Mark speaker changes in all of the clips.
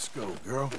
Speaker 1: Let's go, girl.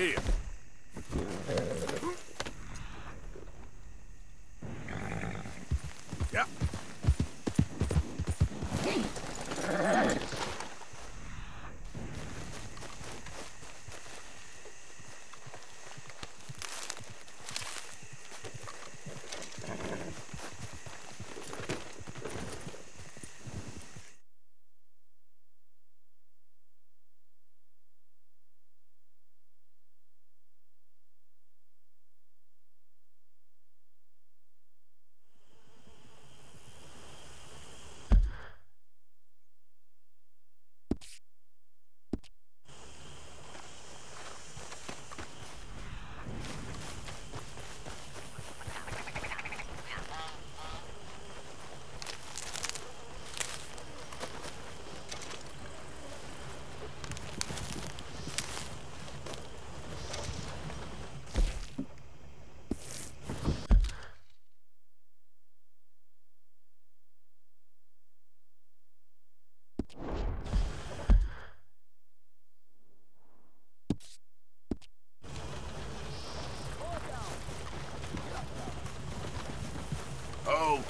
Speaker 1: Here. Yeah.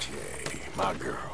Speaker 1: Okay, my girl.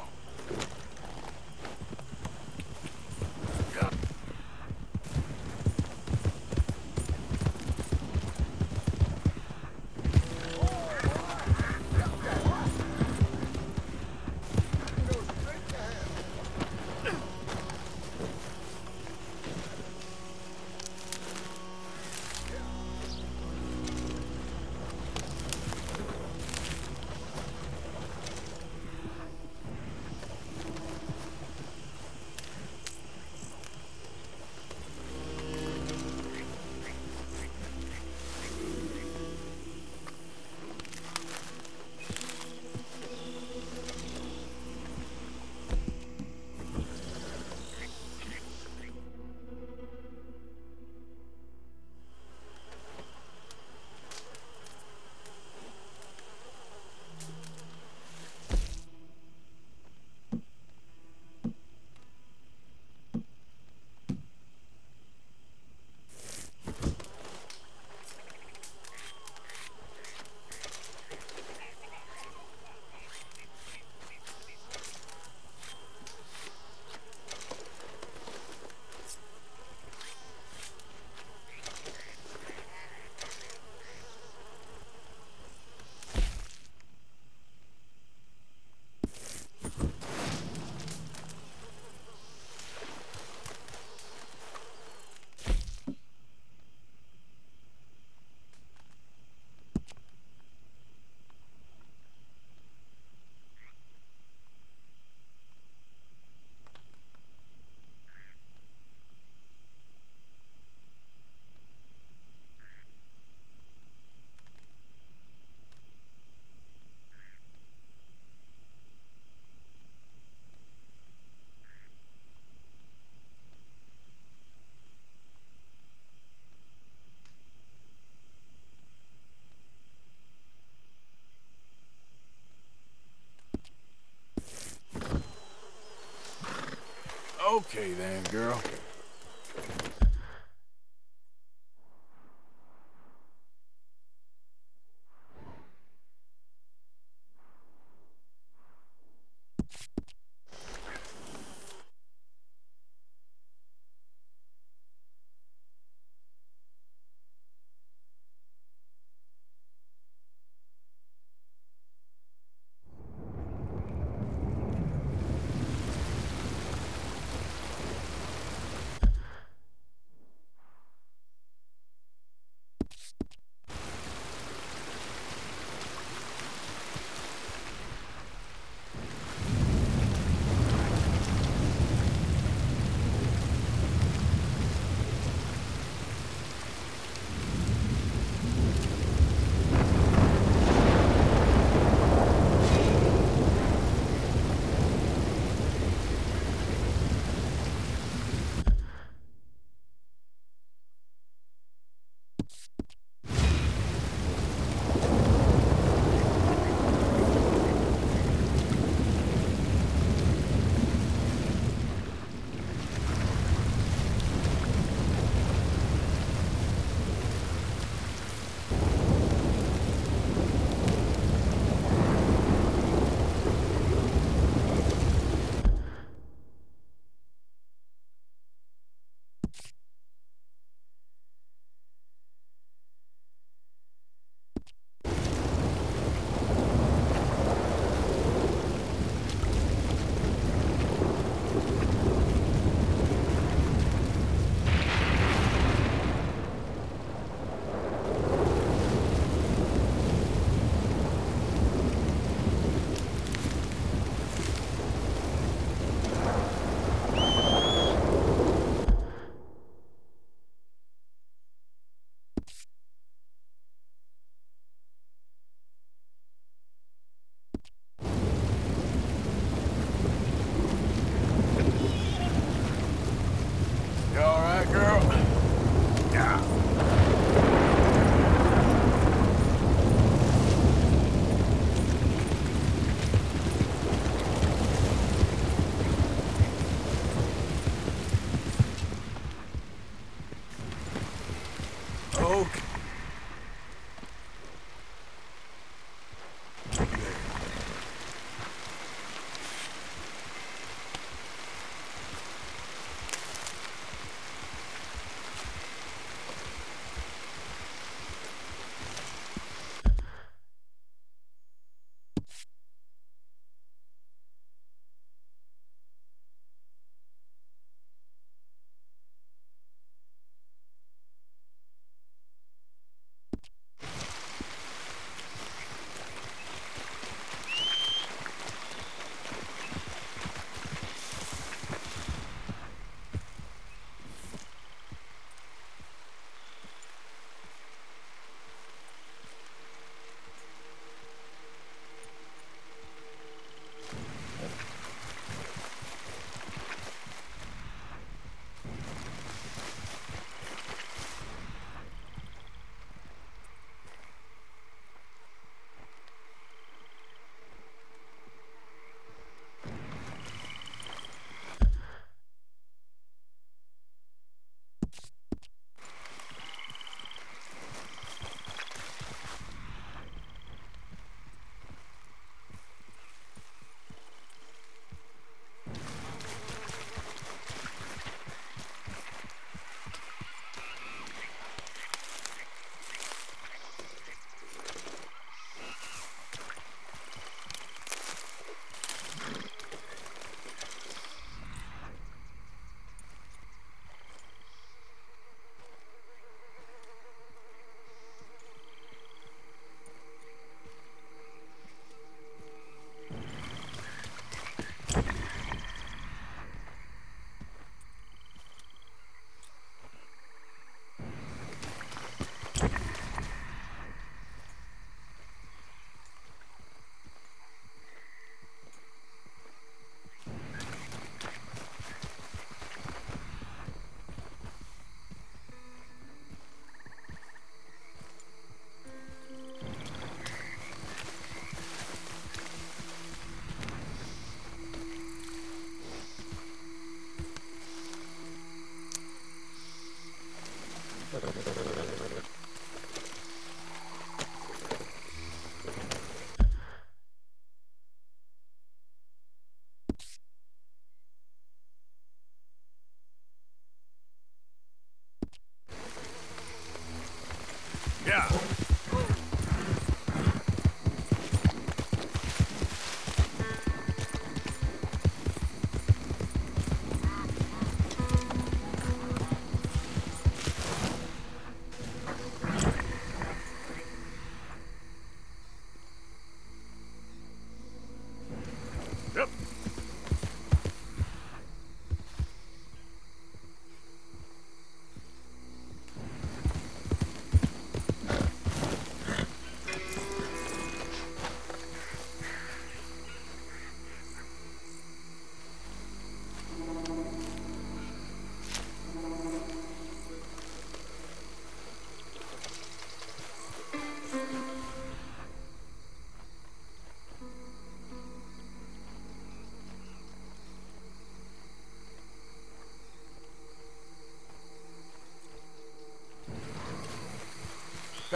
Speaker 1: Okay then, girl.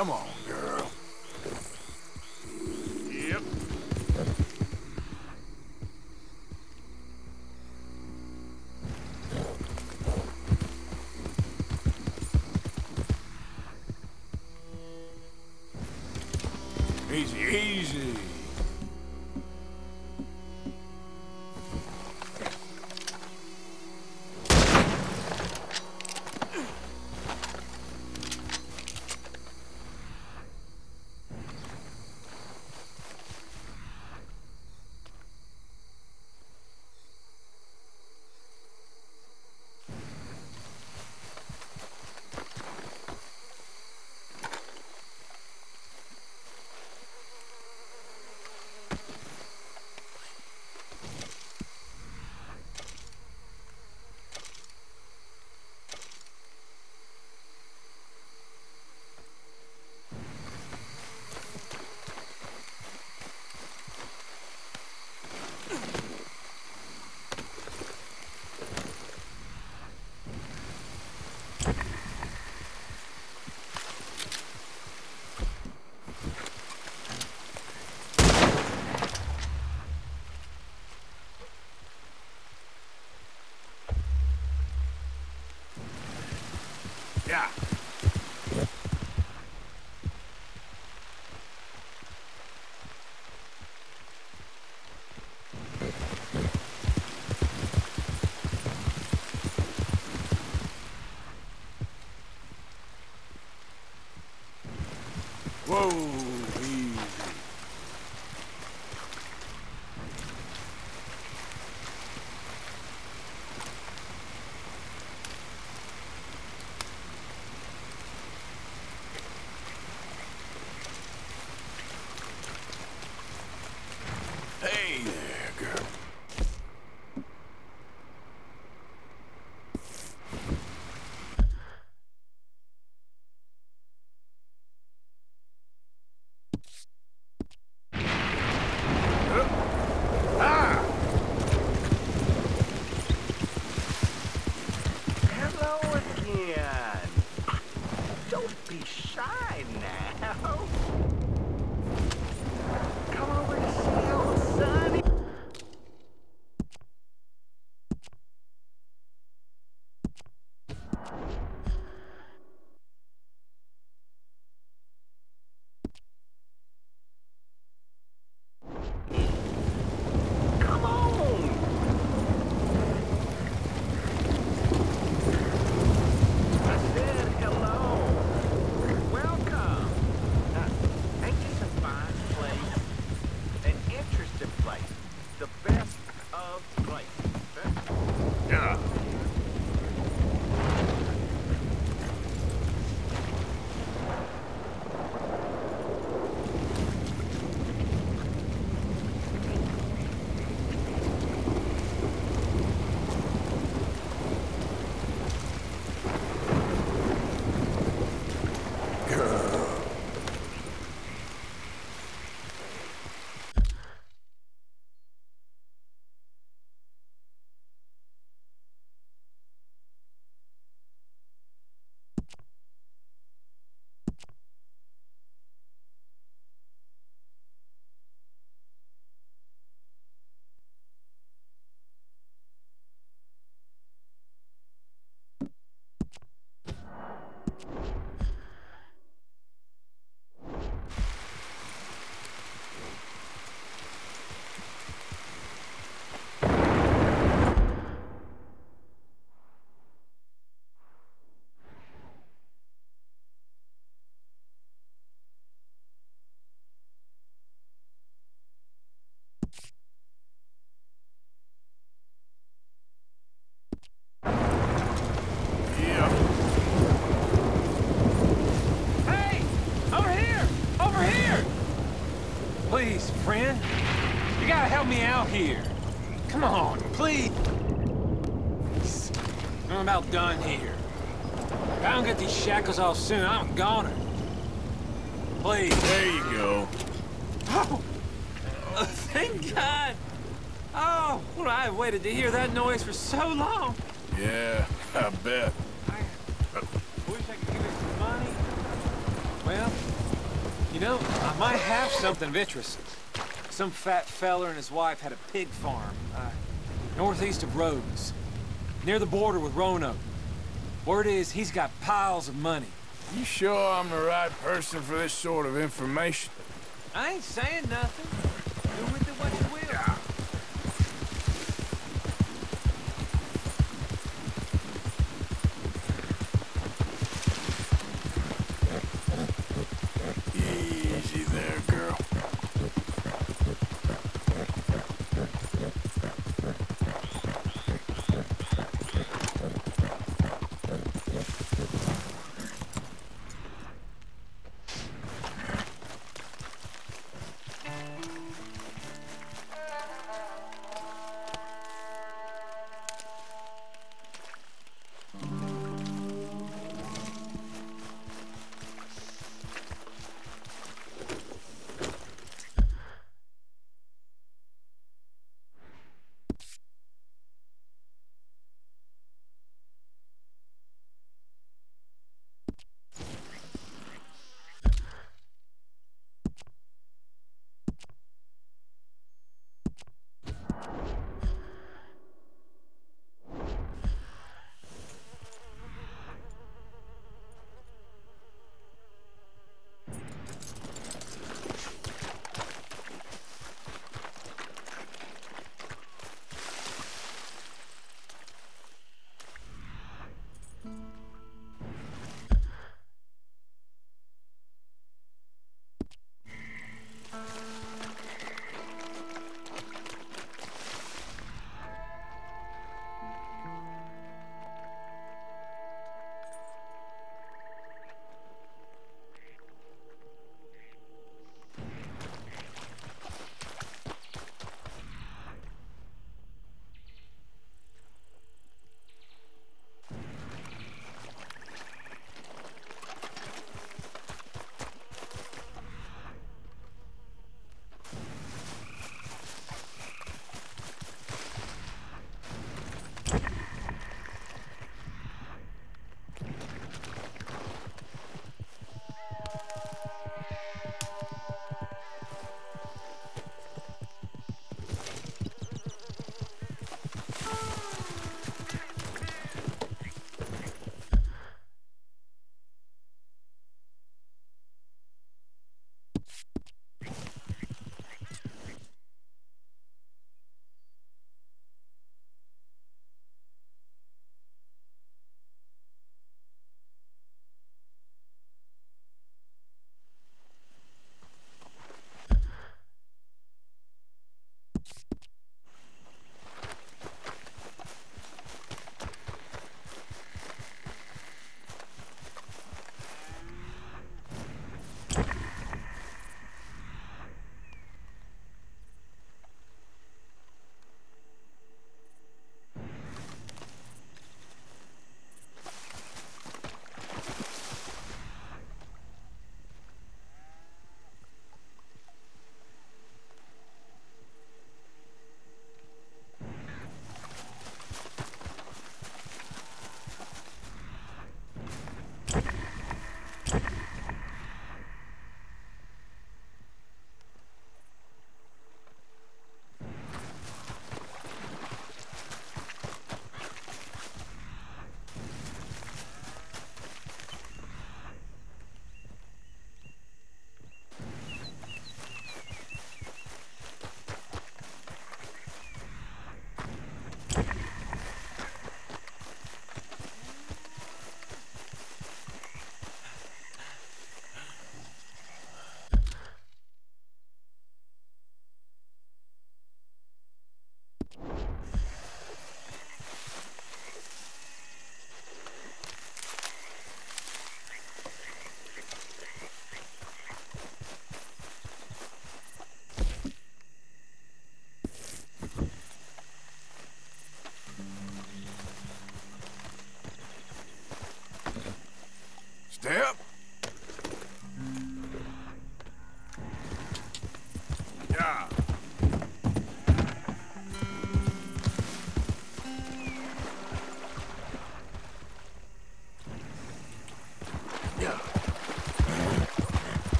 Speaker 1: Come on, girl.
Speaker 2: Shackles off soon, I'm goner. Please.
Speaker 1: There you go.
Speaker 2: Oh, thank God. Oh, well, I've waited to hear that noise for so long.
Speaker 1: Yeah, I bet.
Speaker 2: I wish I could give you some money. Well, you know, I might have something of interest. Some fat feller and his wife had a pig farm, uh, northeast of Rhodes, near the border with Roanoke. Word is he's got piles of money.
Speaker 1: You sure I'm the right person for this sort of information?
Speaker 2: I ain't saying nothing.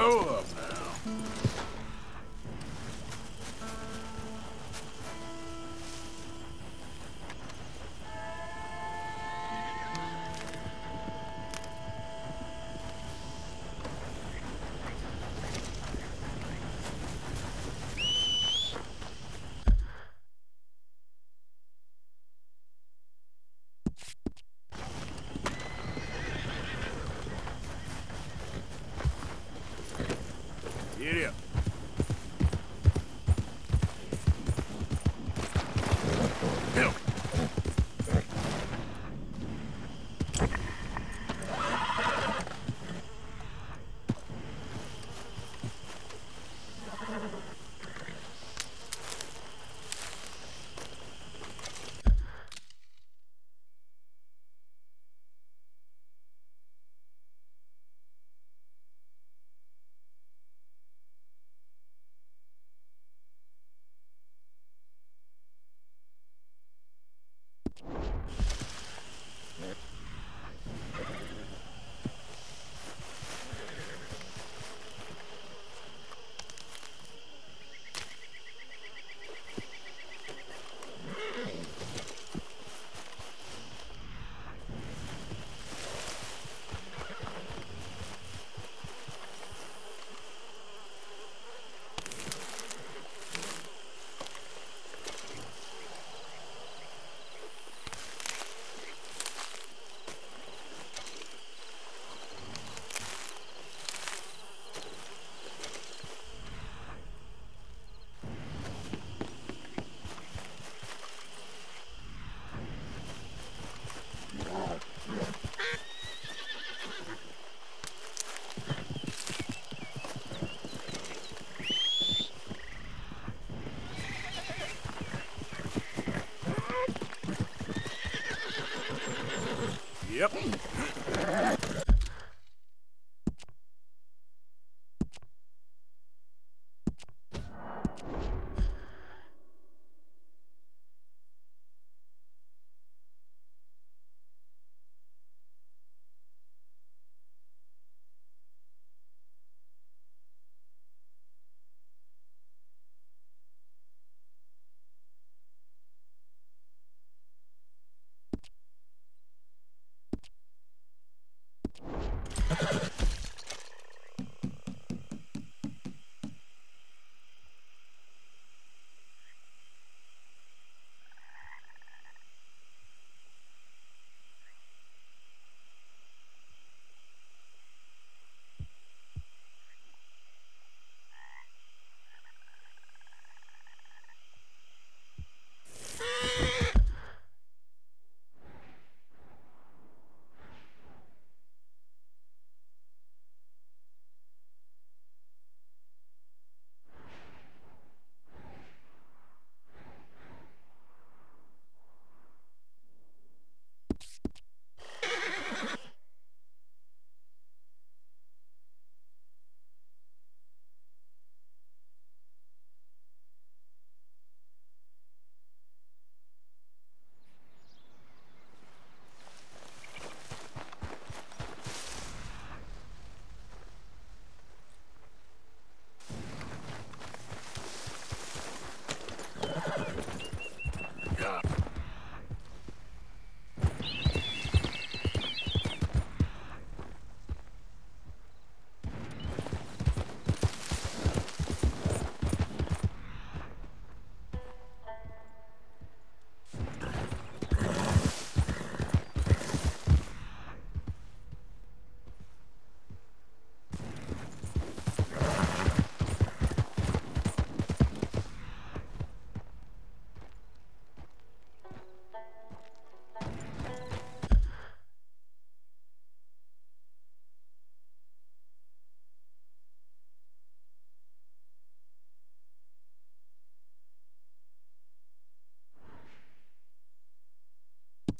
Speaker 1: Slow up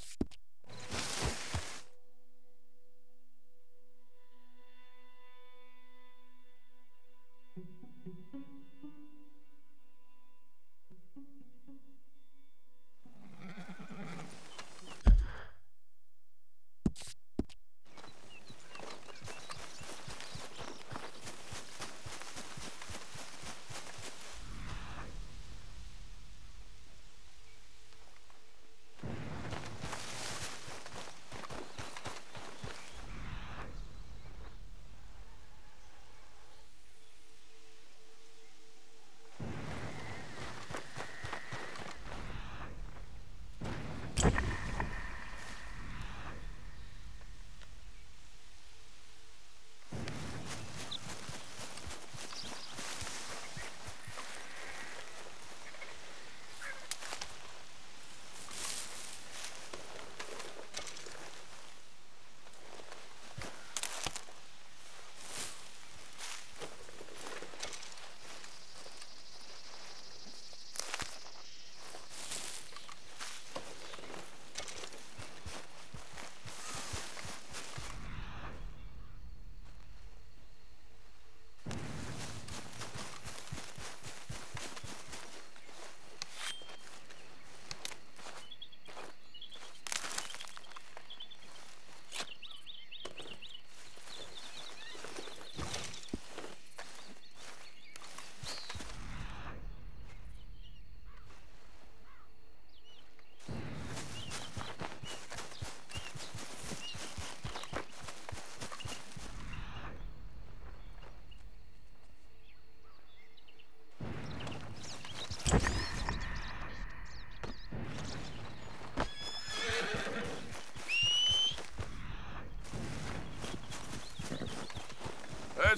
Speaker 1: Yep.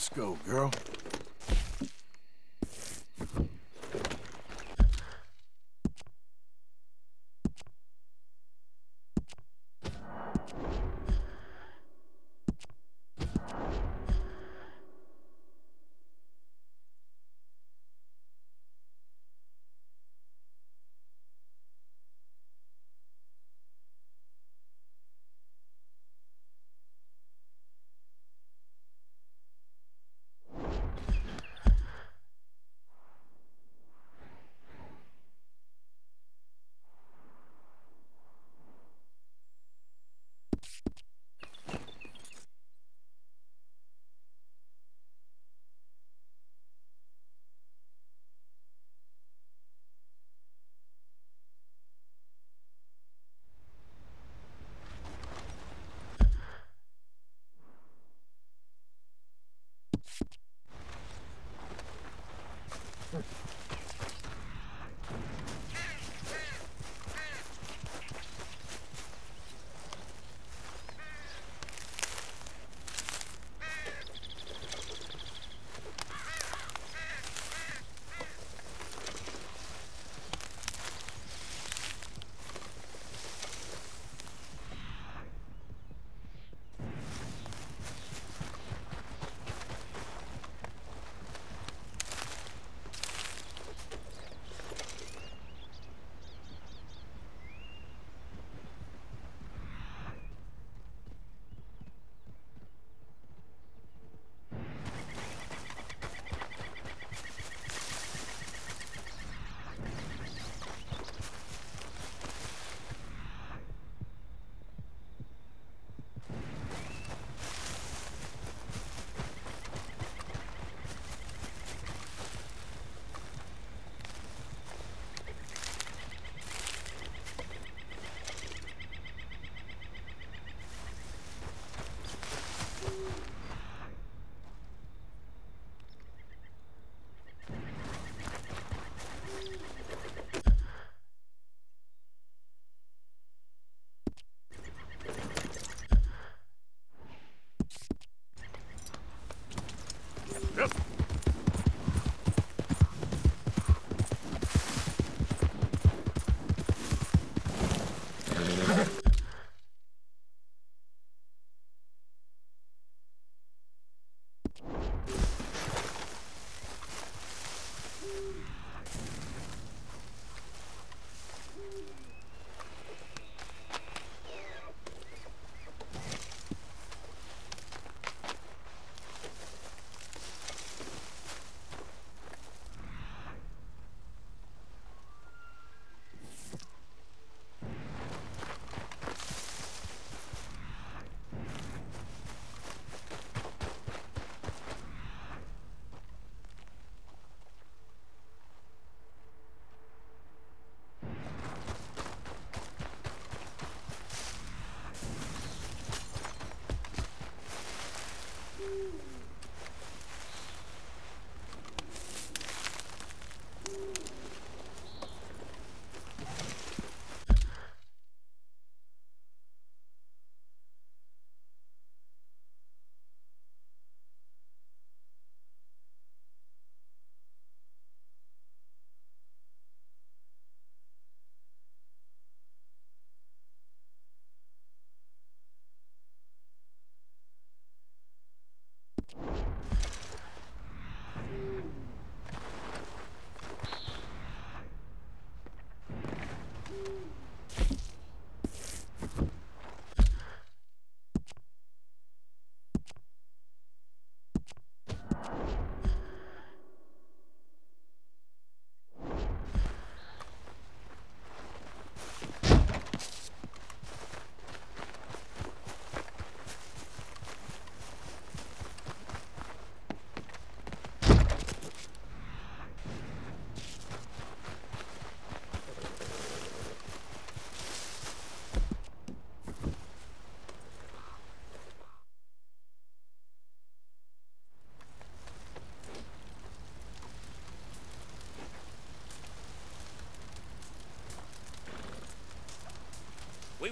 Speaker 1: Let's go, girl.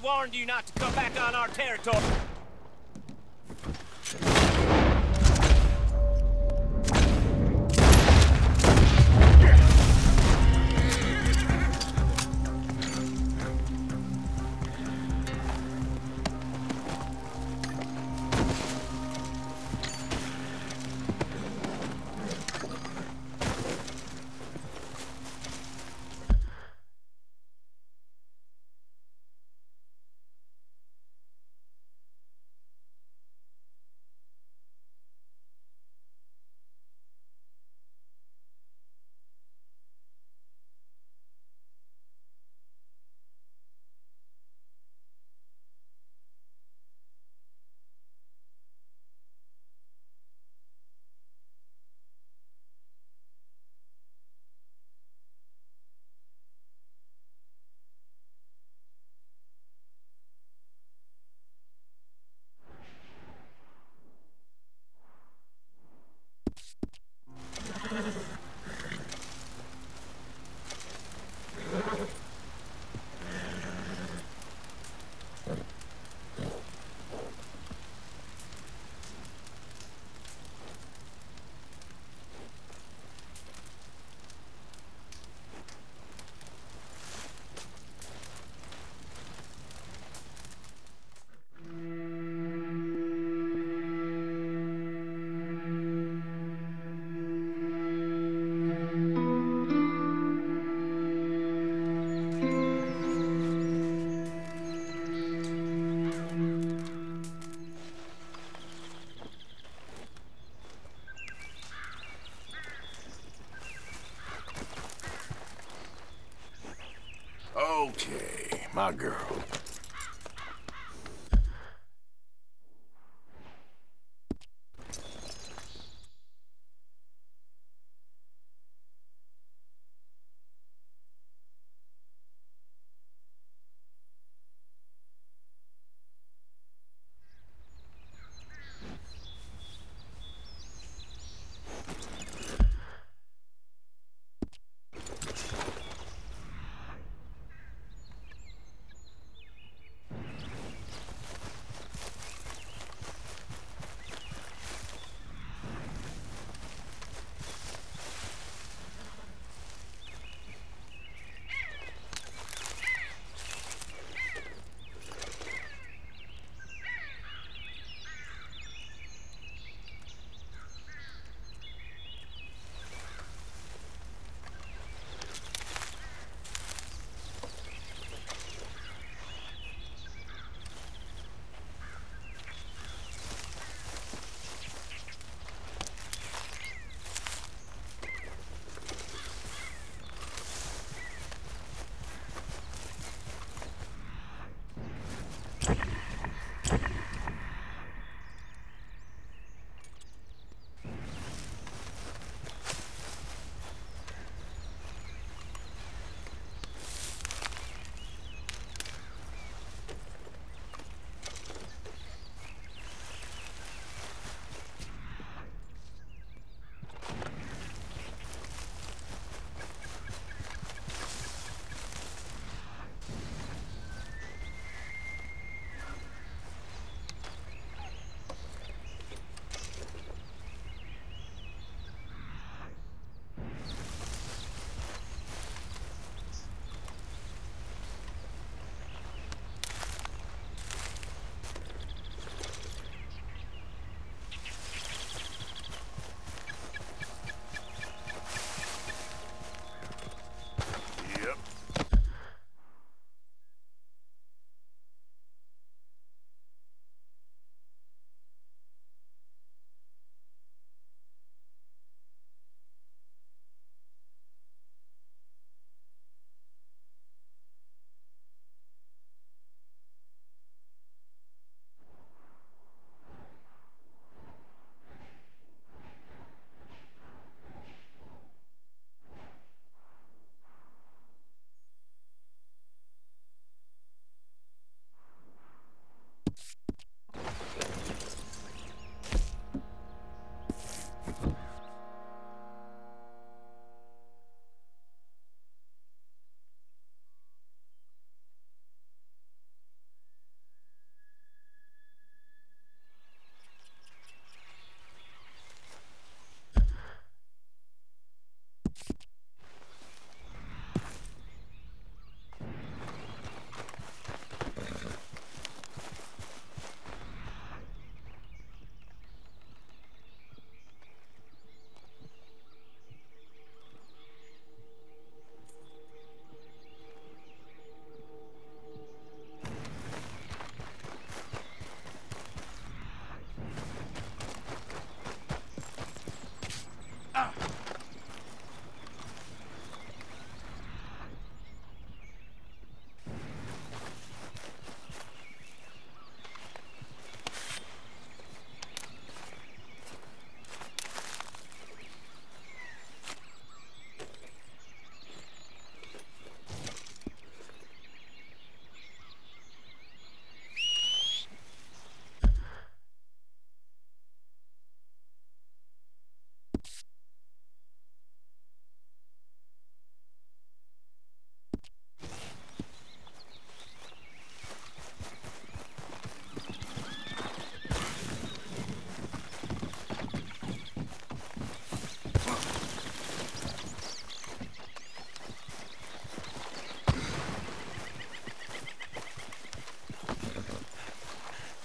Speaker 3: Warned you not to come back on our territory.
Speaker 1: Girl.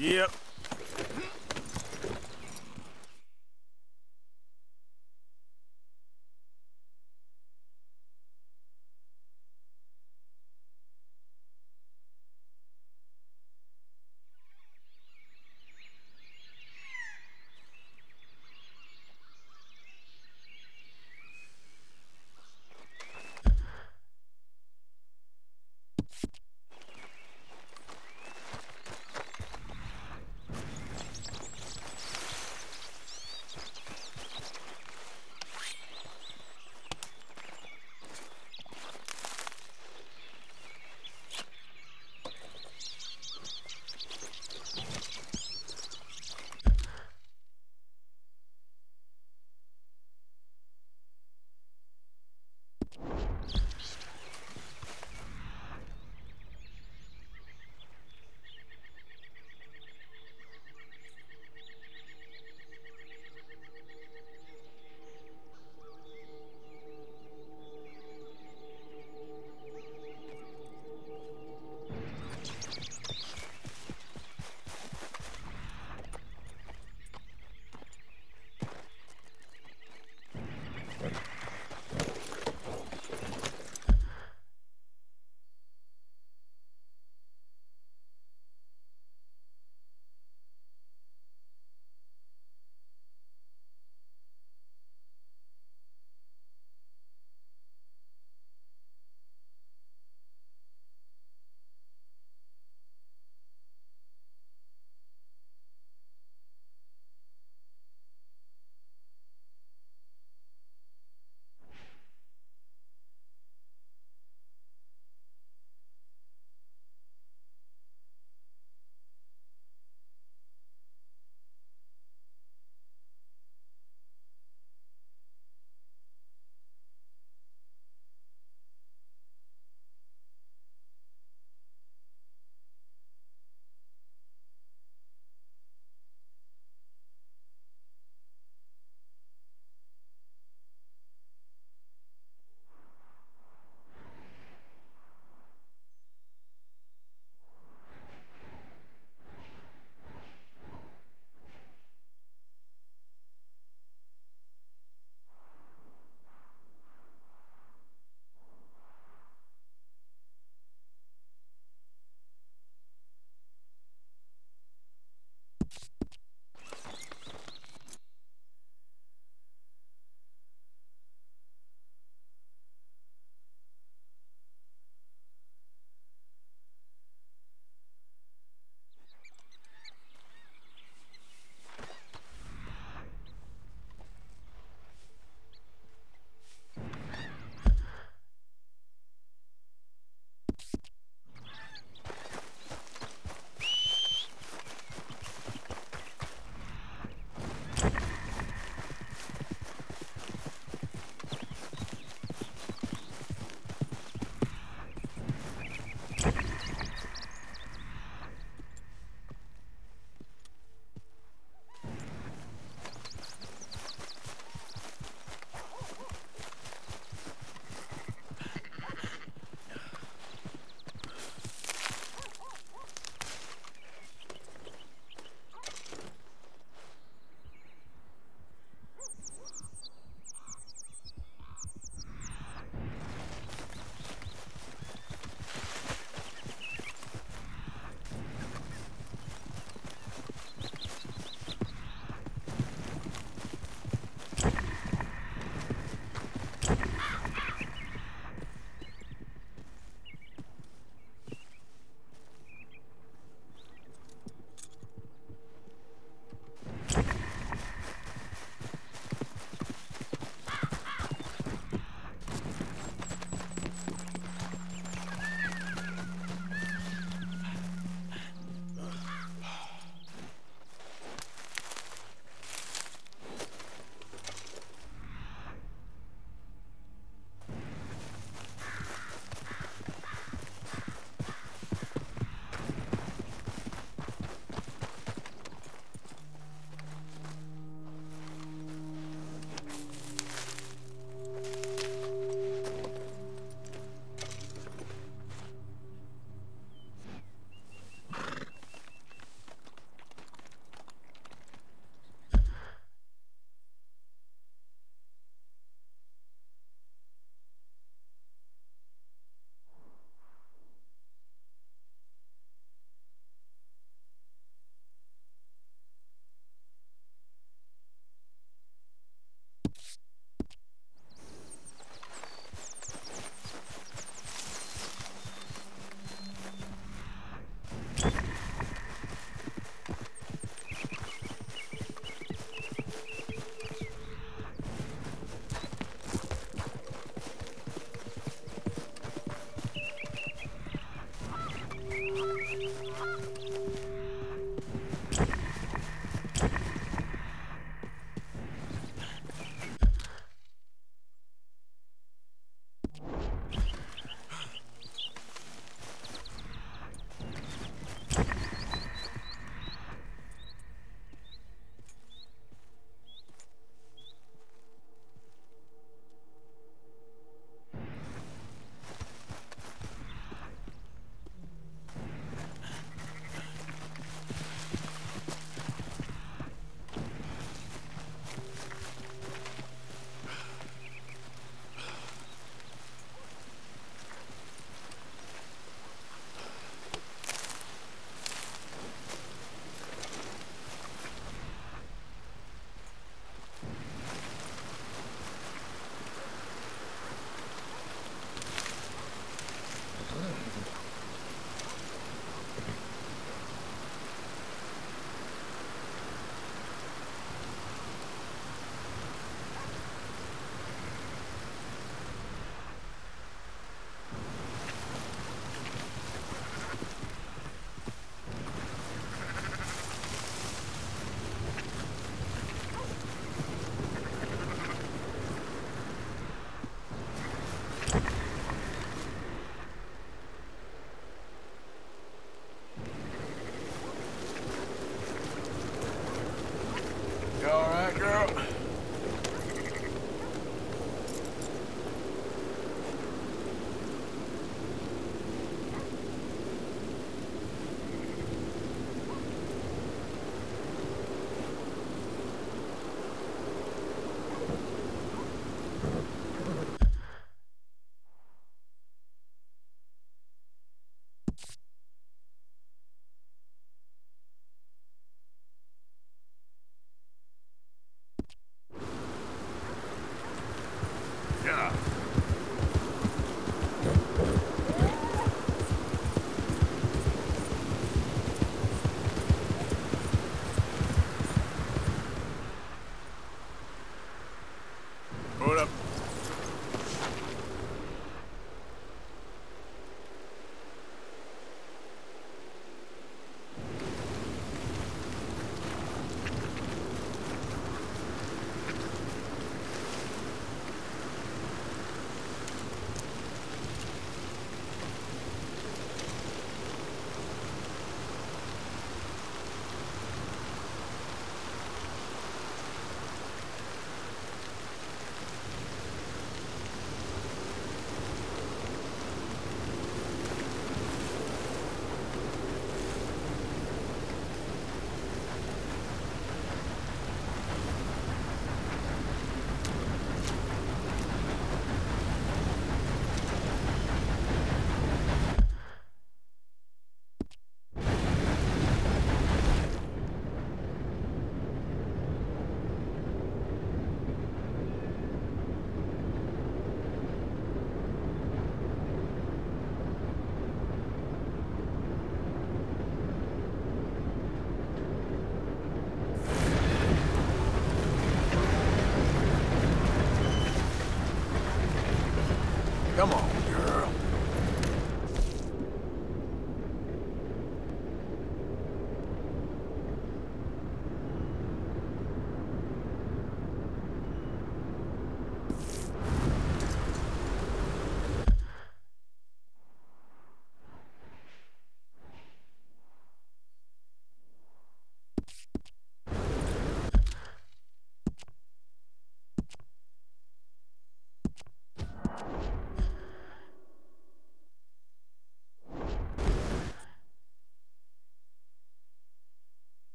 Speaker 1: Yep.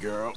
Speaker 1: Girl.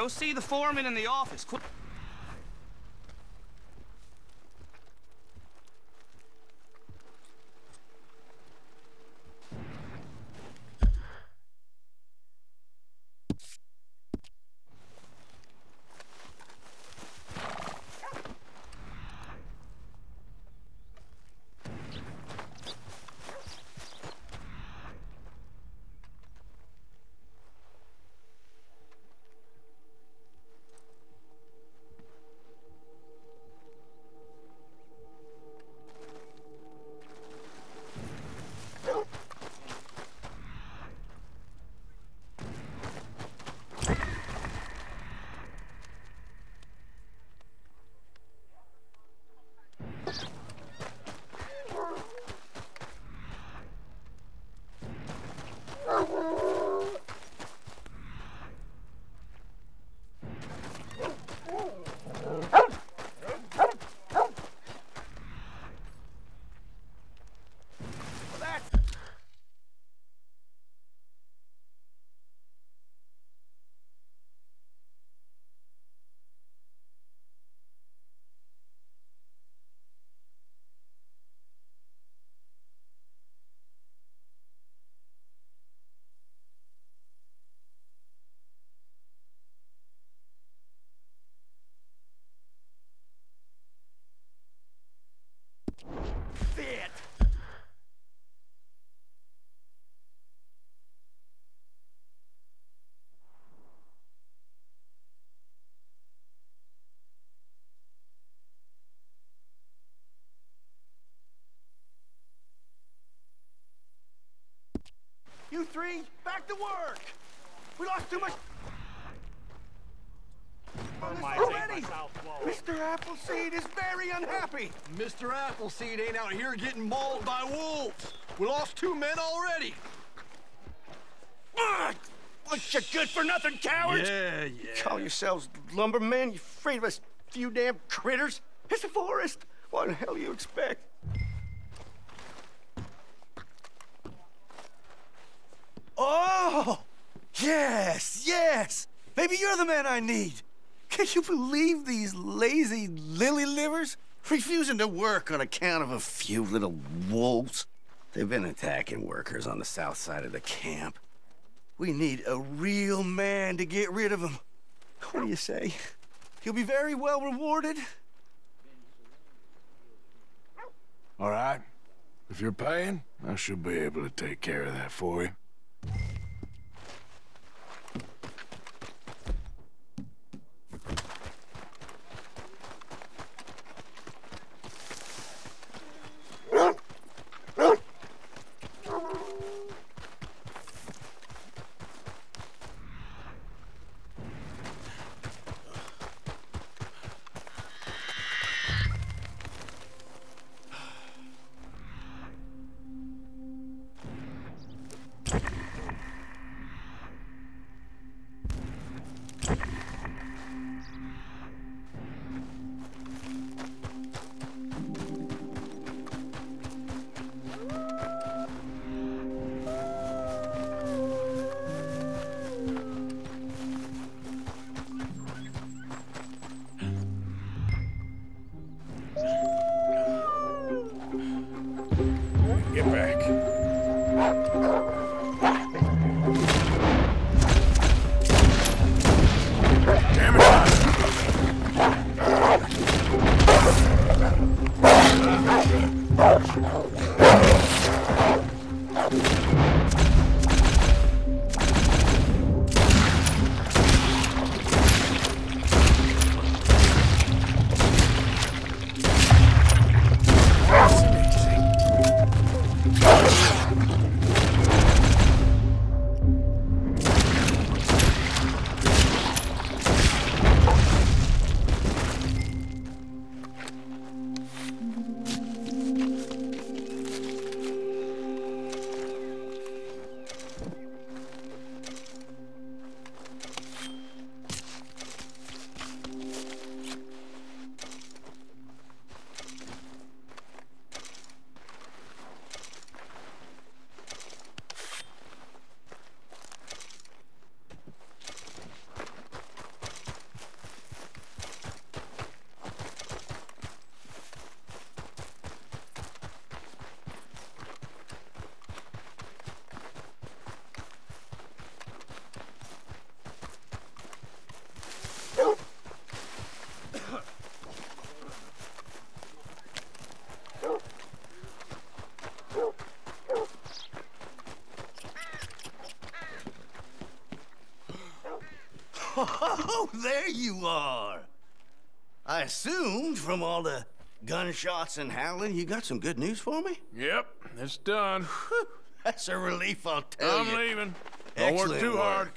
Speaker 3: Go see the foreman in the office. Quick.
Speaker 4: You three, back to work. We lost too much. Oh already. Mr. Appleseed is very unhappy.
Speaker 5: Mr. Appleseed ain't out here getting mauled by wolves. We lost two men already.
Speaker 4: Ugh! Bunch of good-for-nothing cowards.
Speaker 5: Yeah, yeah.
Speaker 4: Call yourselves lumbermen? You afraid of us few damn critters? It's a forest. What the hell do you expect?
Speaker 6: You're the man I need. Can you believe these lazy lily livers? Refusing to work on account of a few little wolves. They've been attacking workers on the south side of the camp. We need a real man to get rid of them. What do you say? He'll be very well rewarded.
Speaker 1: All right. If you're paying, I should be able to take care of that for you.
Speaker 6: There you are. I assumed from all the gunshots and howling, you got some good news for me?
Speaker 1: Yep, it's done.
Speaker 6: That's a relief, I'll tell
Speaker 1: I'm
Speaker 6: you.
Speaker 1: leaving. Don't work
Speaker 6: Excellent
Speaker 1: too hard.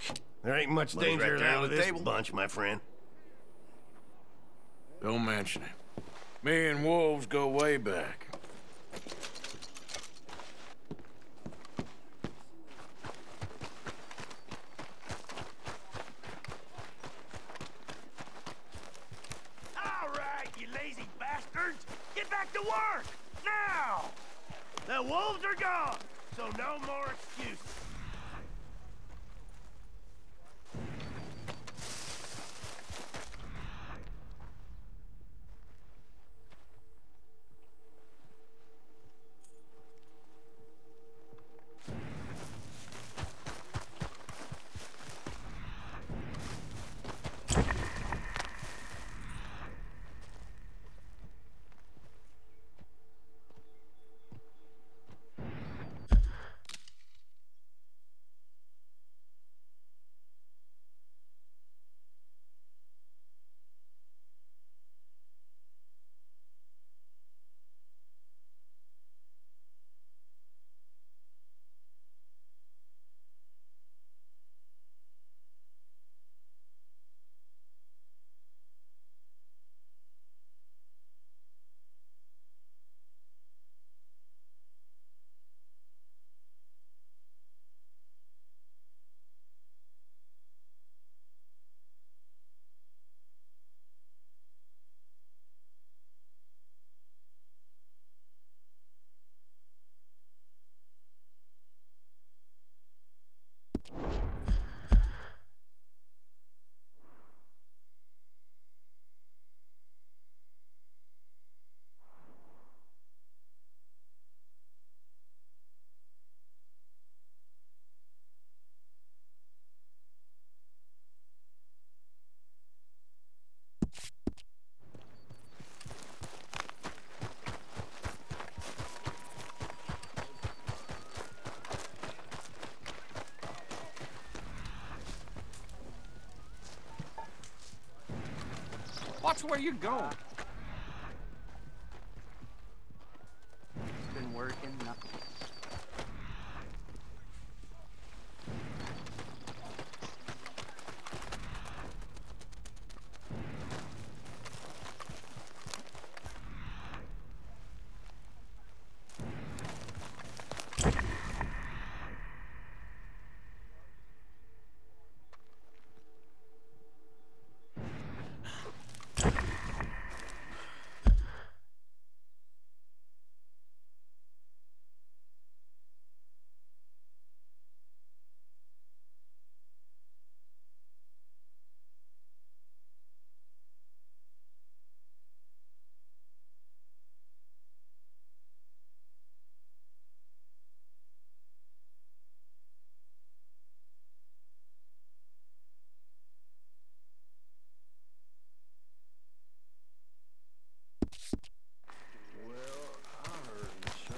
Speaker 4: There ain't much
Speaker 6: Money
Speaker 4: danger
Speaker 6: right there
Speaker 4: around with
Speaker 6: the
Speaker 4: this
Speaker 6: table.
Speaker 4: bunch, my friend.
Speaker 1: Don't mention it. Me and Wolves go way back.
Speaker 2: Where you're going. Been working. Nothing.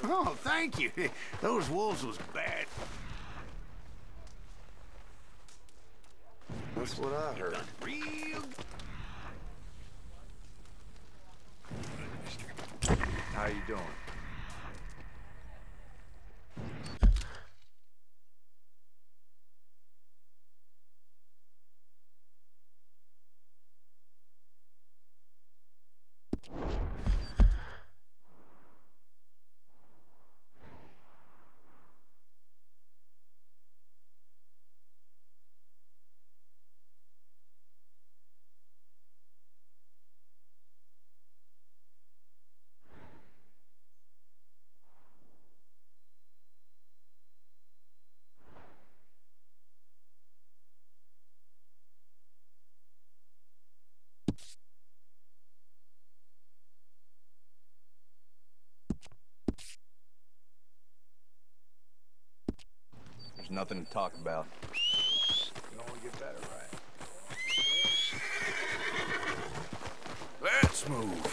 Speaker 4: Oh, thank you. Those wolves was bad.
Speaker 7: That's what I heard.
Speaker 4: Real
Speaker 7: How you doing? There's nothing to talk about. Only get better, right?
Speaker 1: Let's move.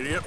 Speaker 1: Привет.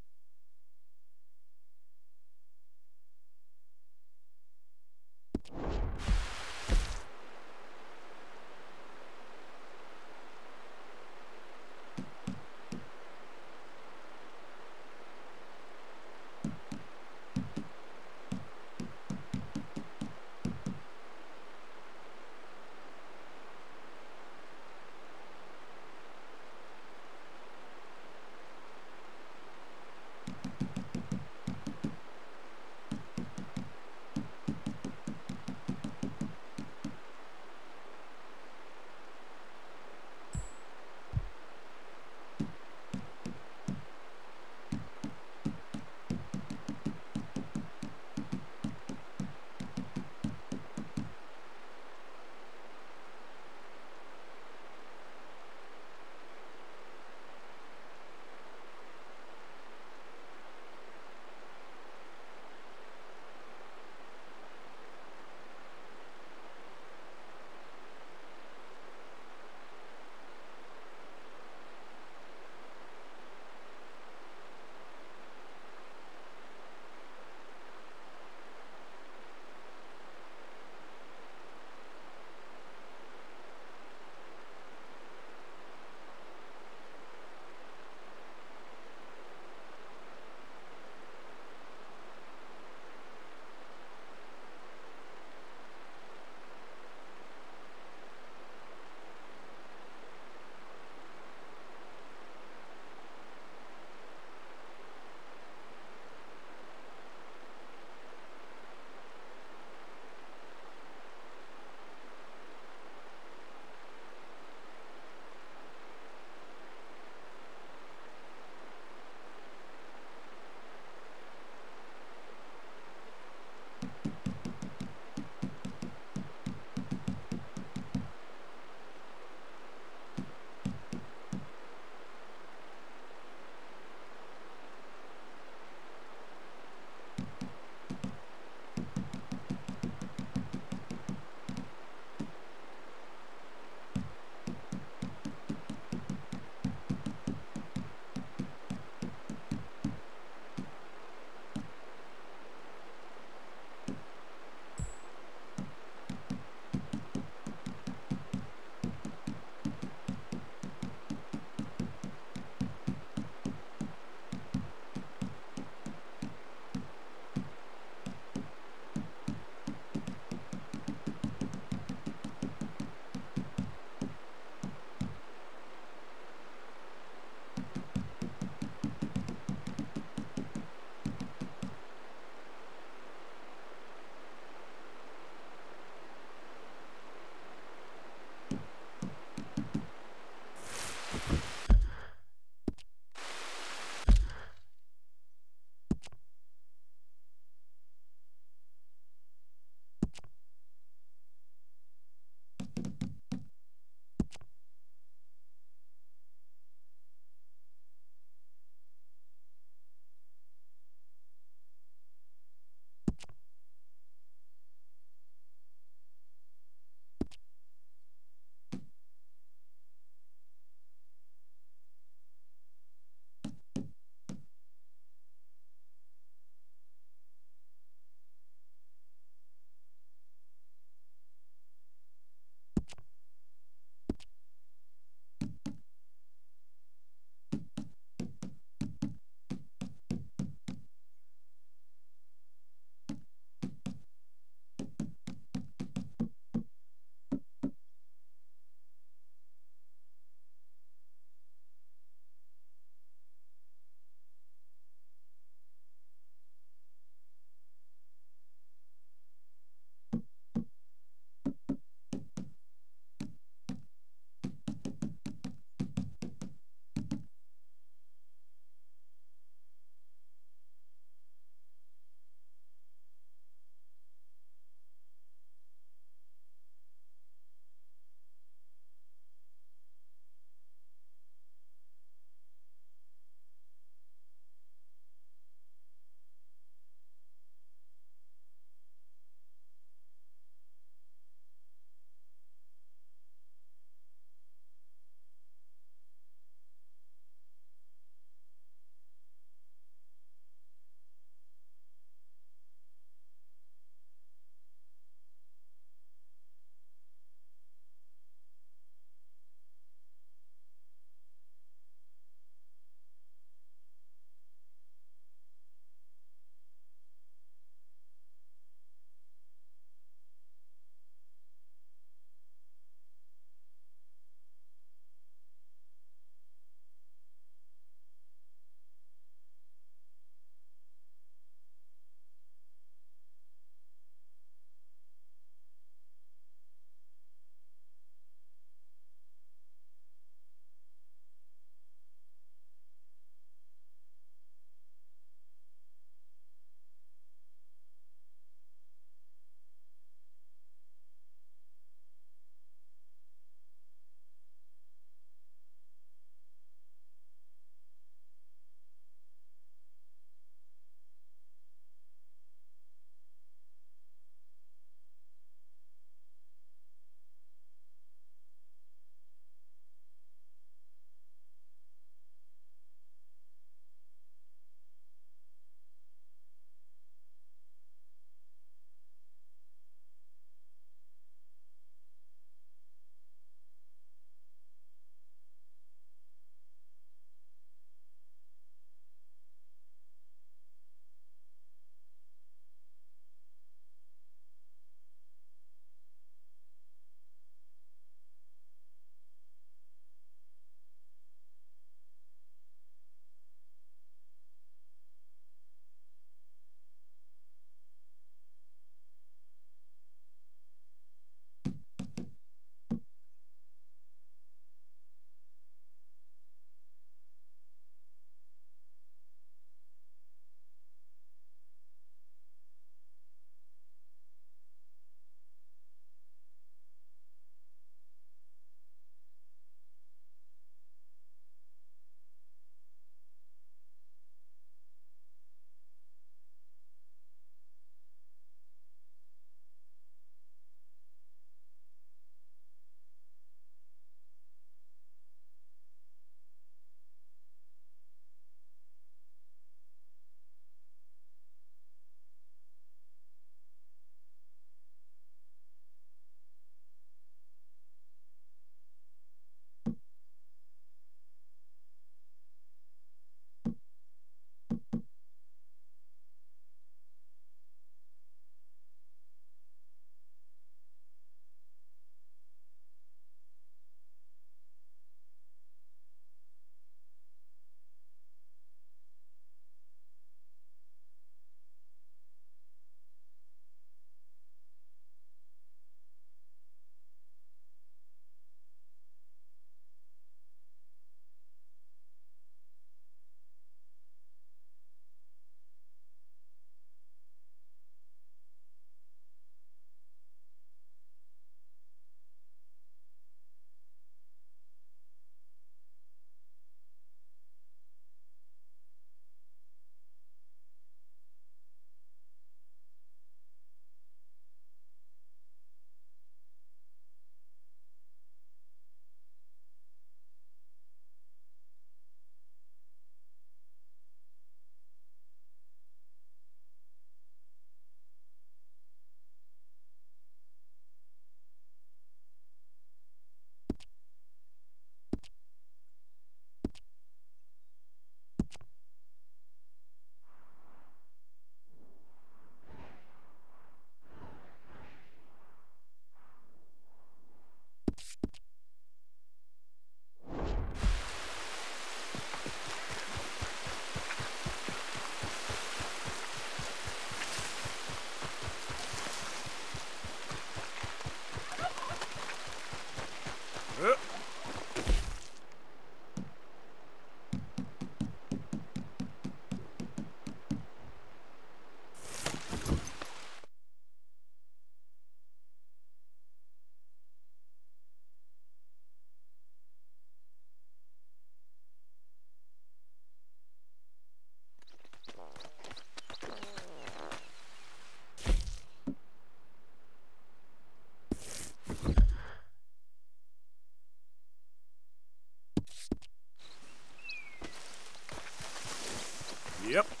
Speaker 1: Yep.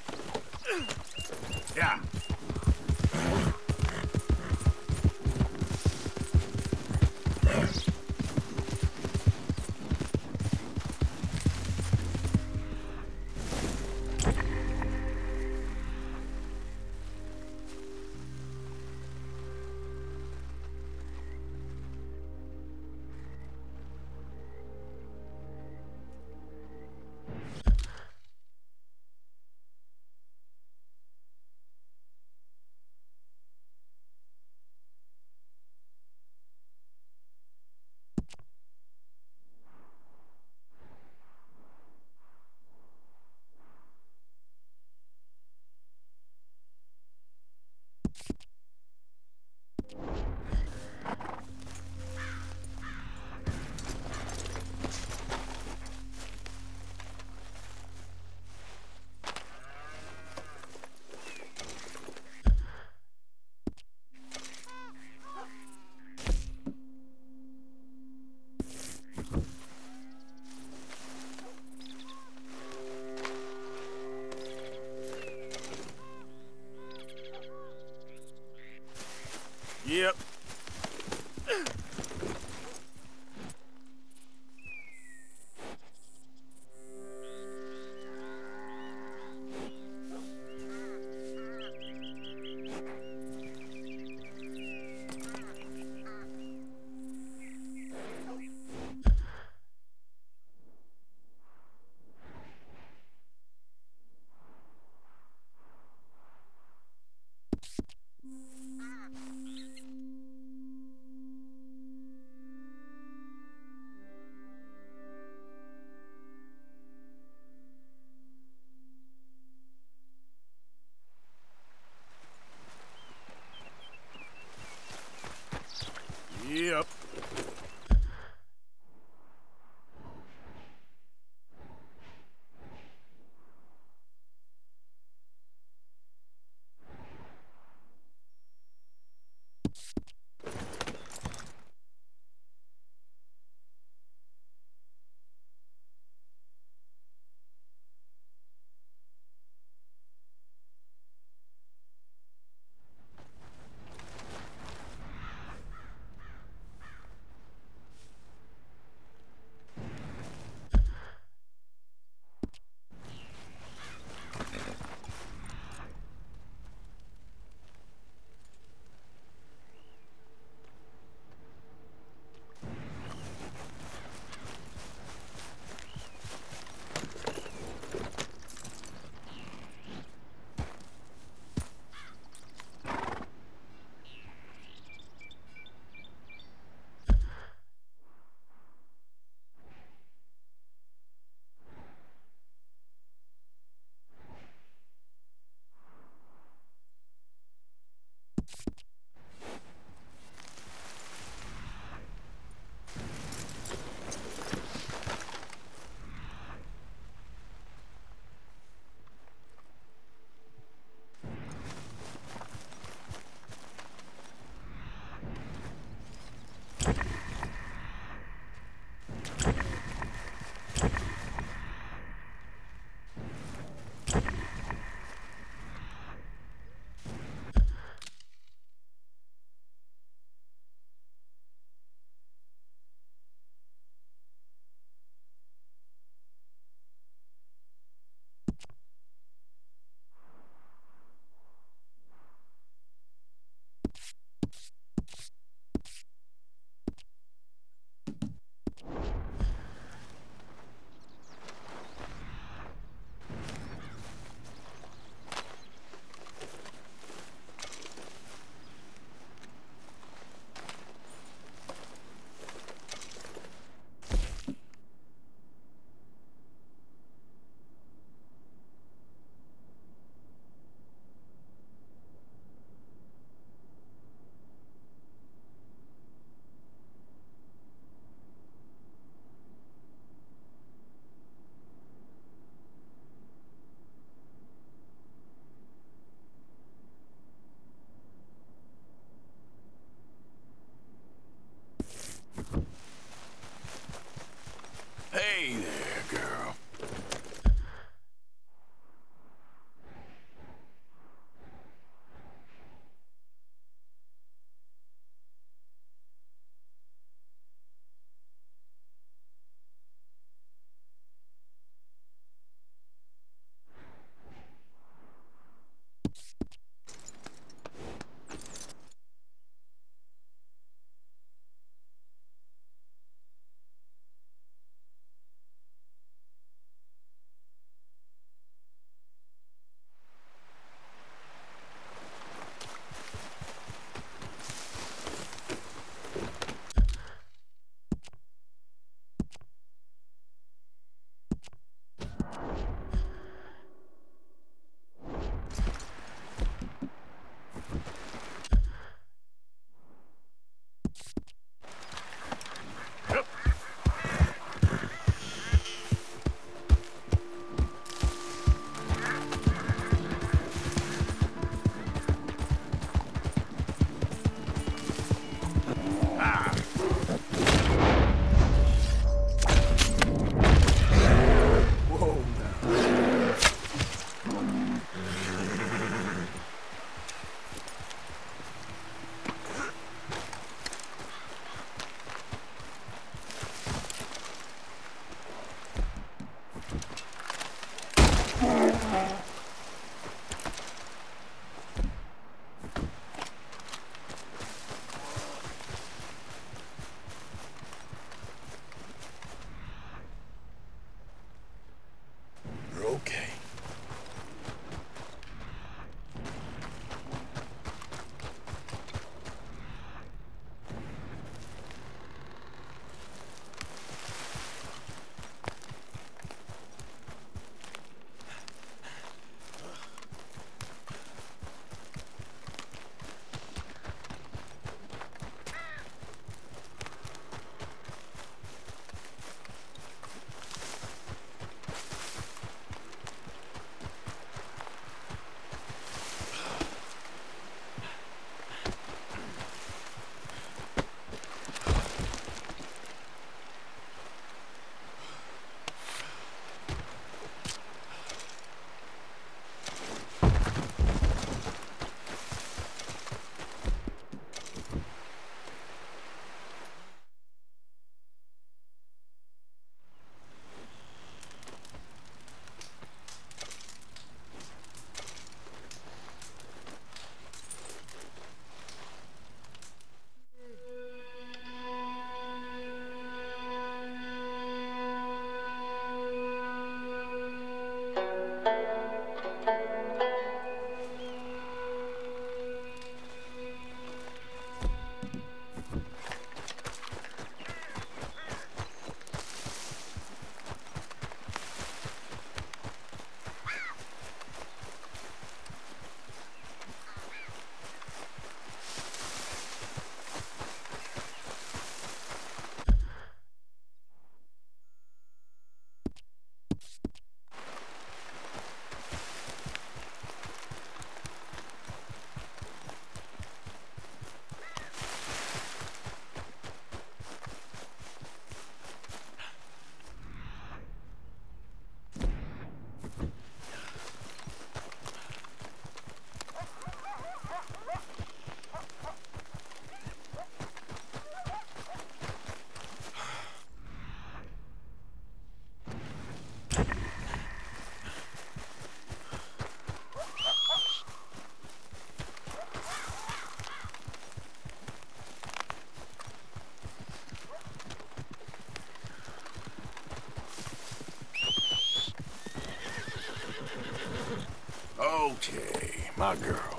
Speaker 1: Okay, my girl.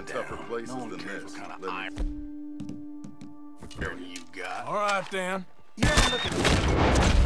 Speaker 8: In tougher places
Speaker 6: no one
Speaker 8: than
Speaker 6: cares
Speaker 8: this.
Speaker 6: what kind of
Speaker 8: Let me-
Speaker 6: iron you got.
Speaker 1: All right, then.
Speaker 9: Move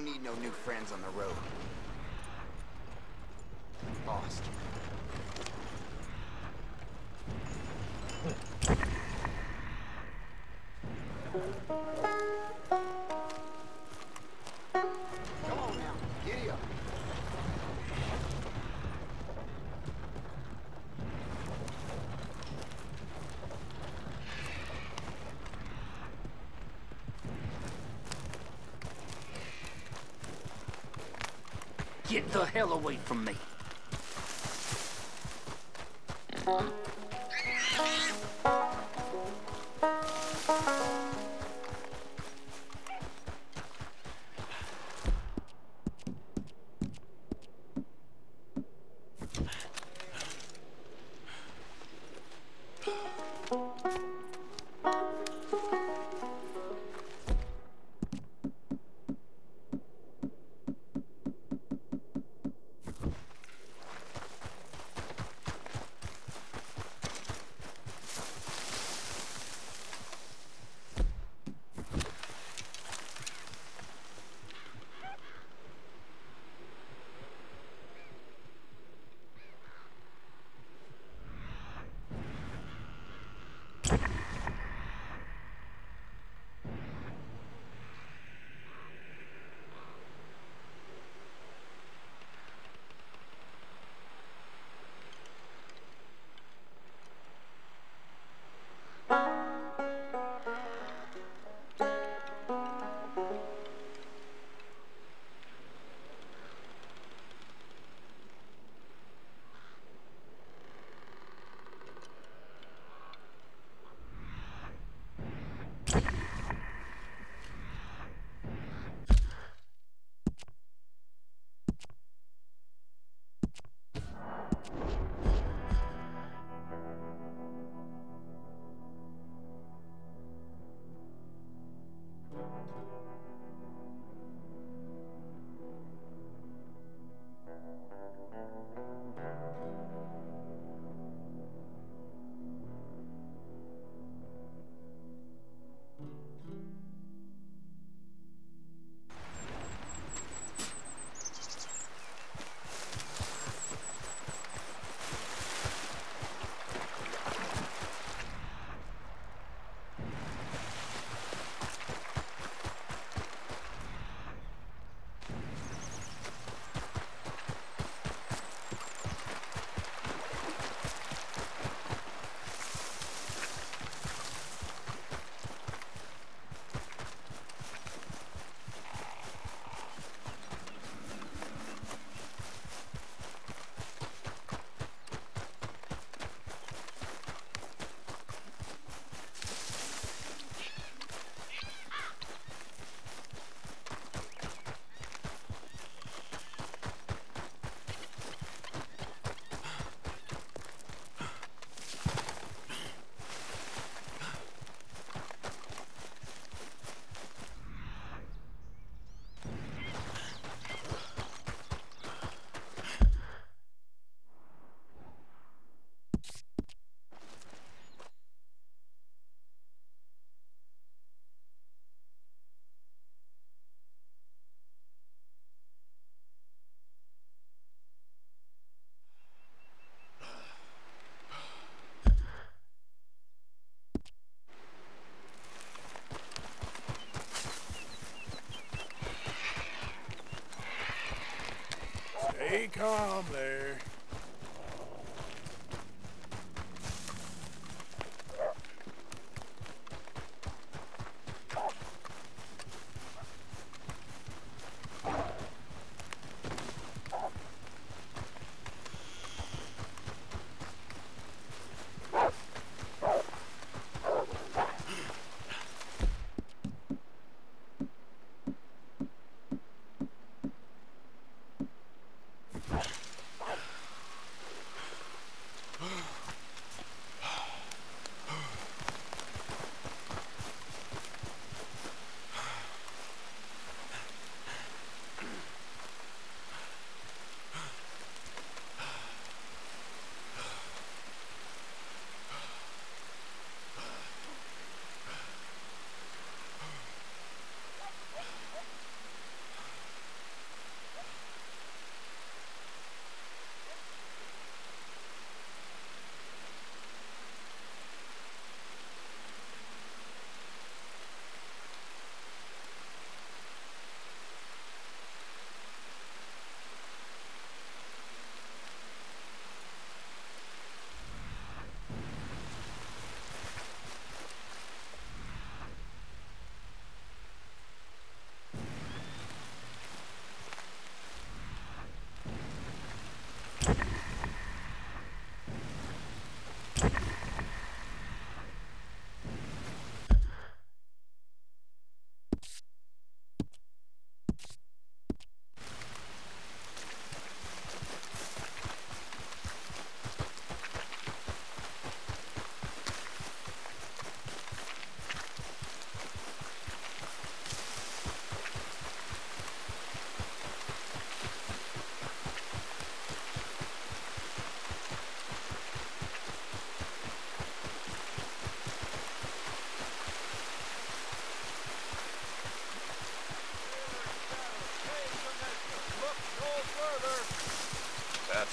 Speaker 9: don't need no new friends on the road.
Speaker 3: Get the hell away from me.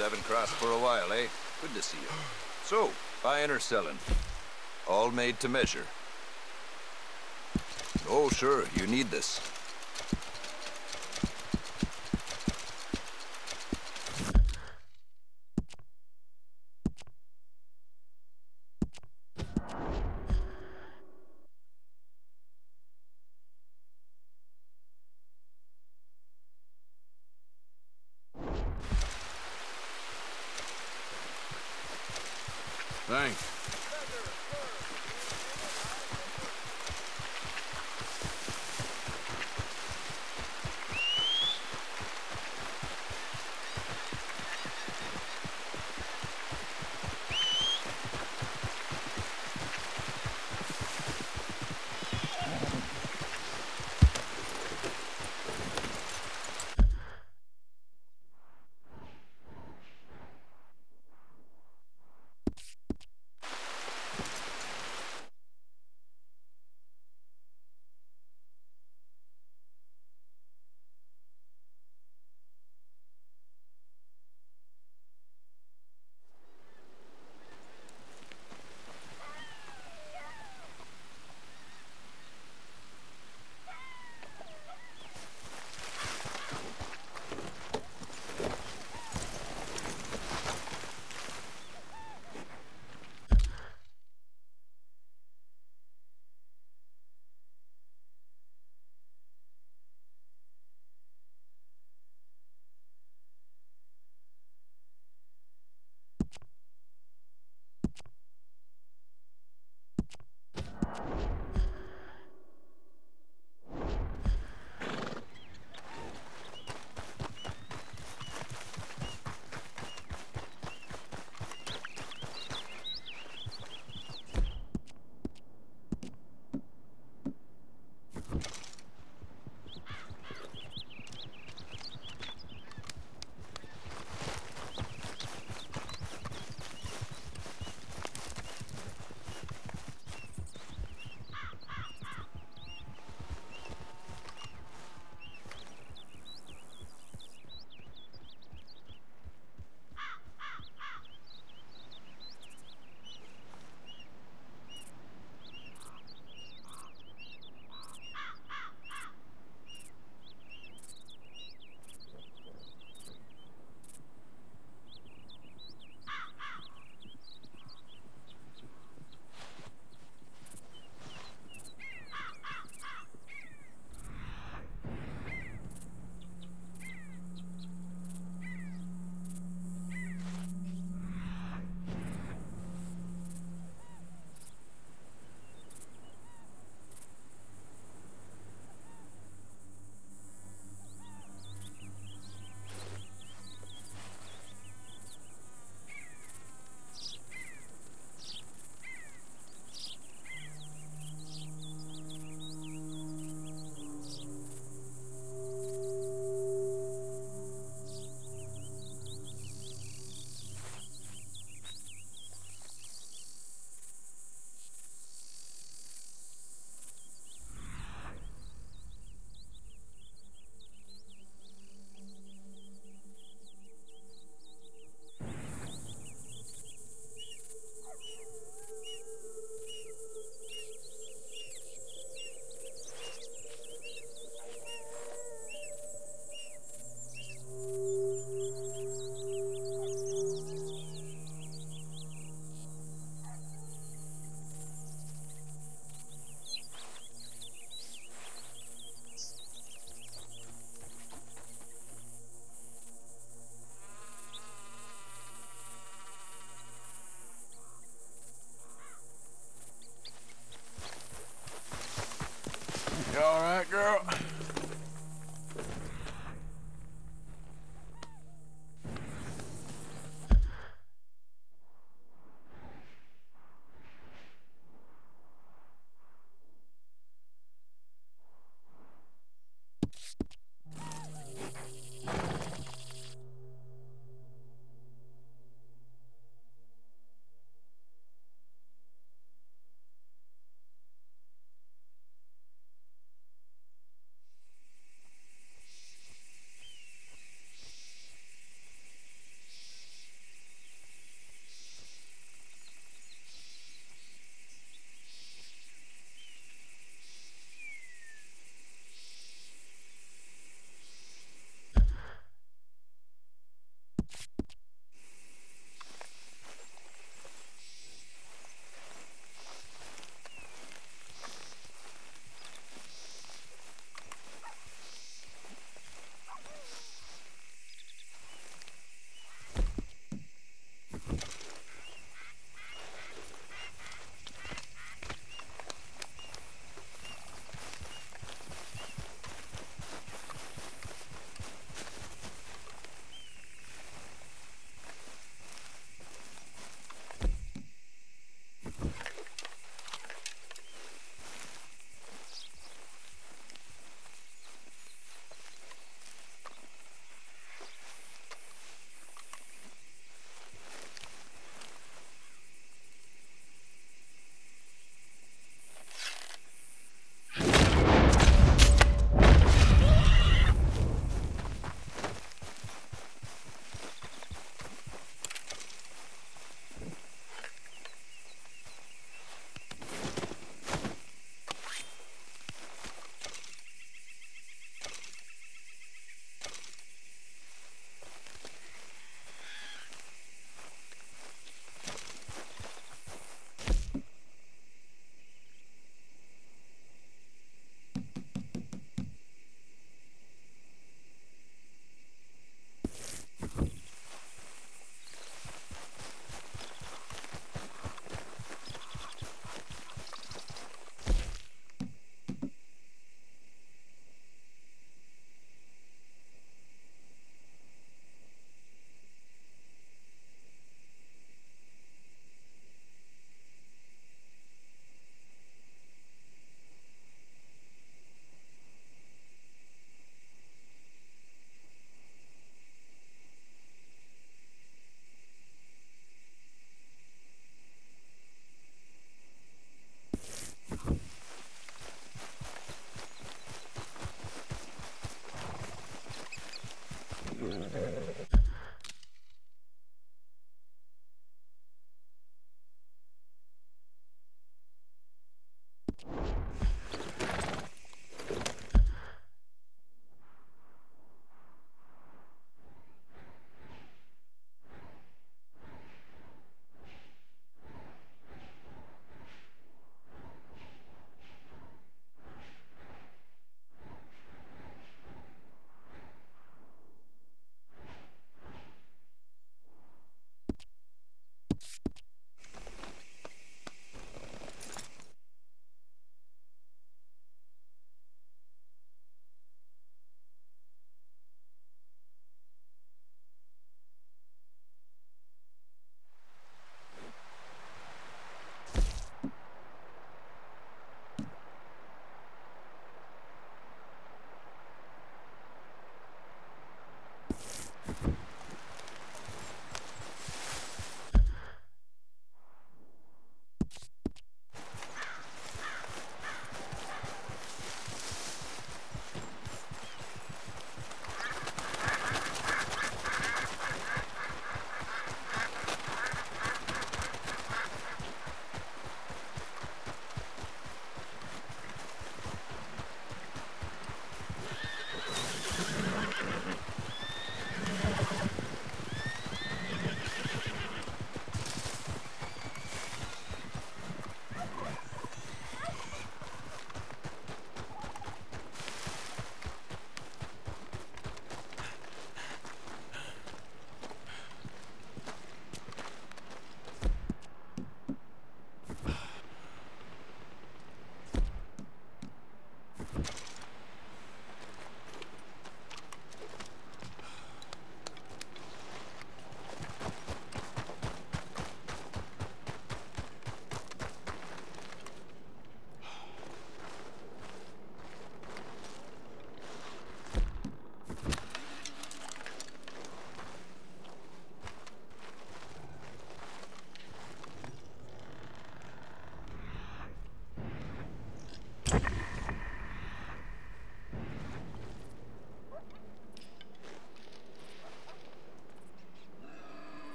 Speaker 10: Haven't crossed for a while, eh? Good to see you. So, buying or selling? All made to measure. Oh, sure, you need this.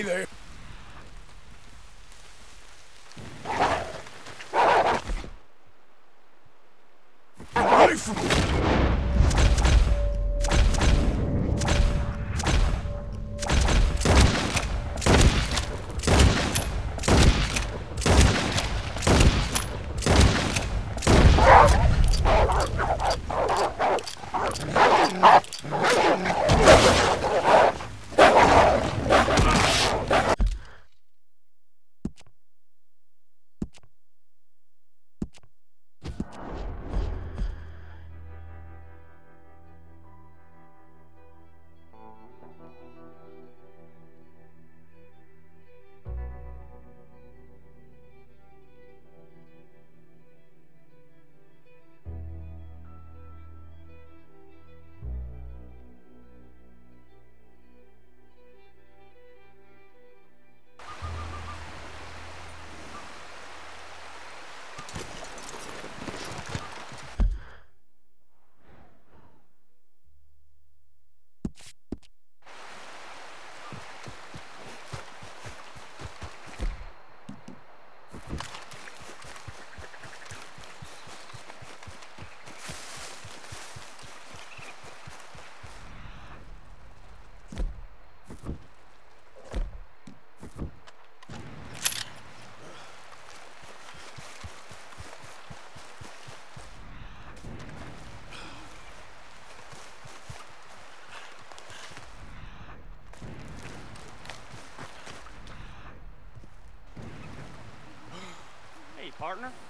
Speaker 1: Stay there. Away from me!
Speaker 11: Partner.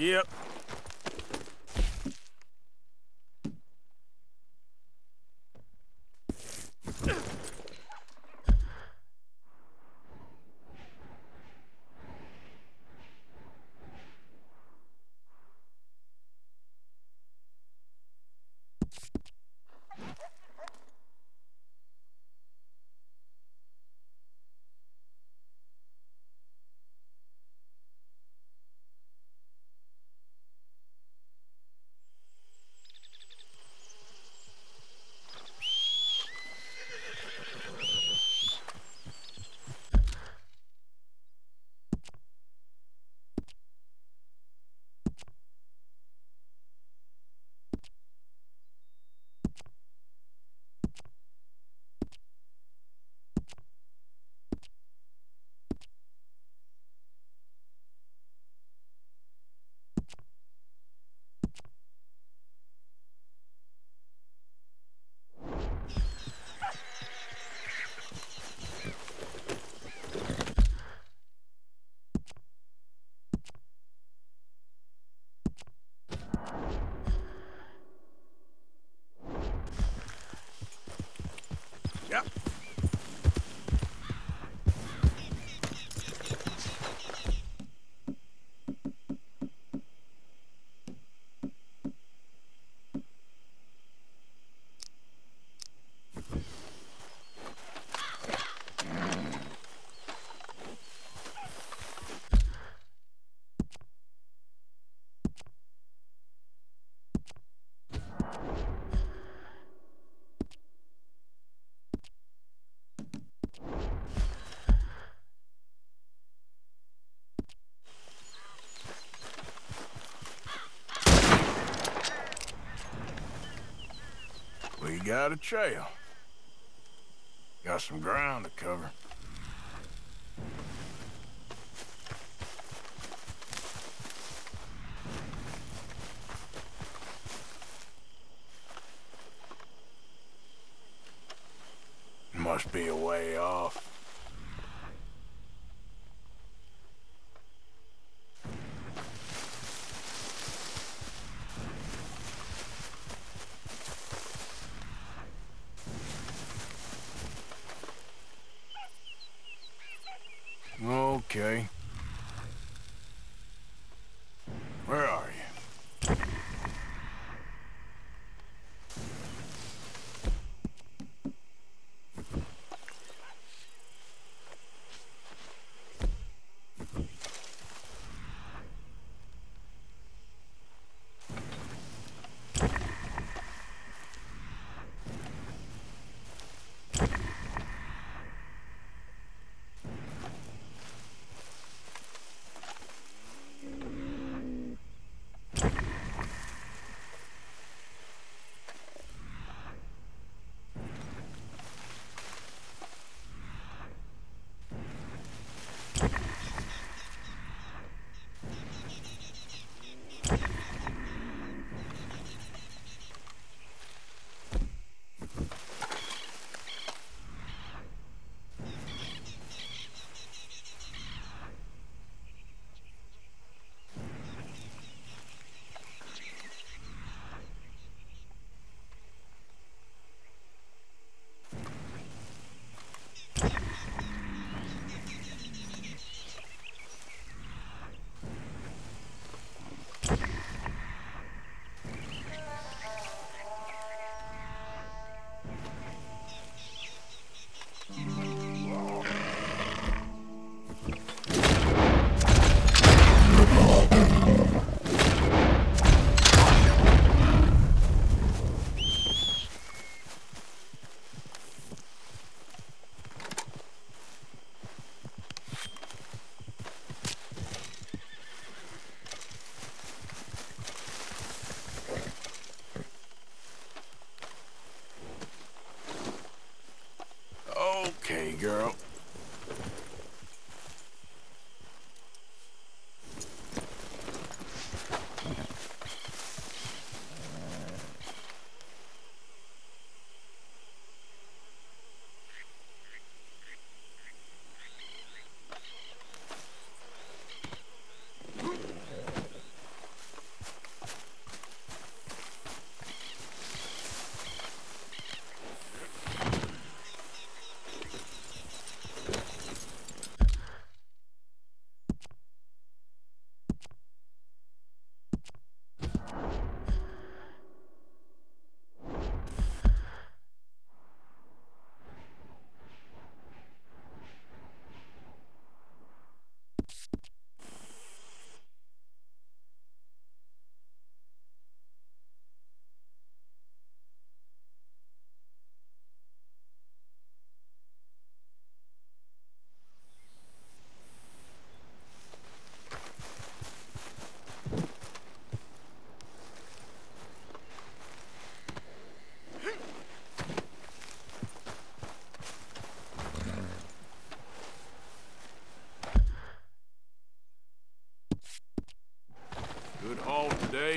Speaker 1: Yep. Got a trail. Got some ground to cover. Must be a way off.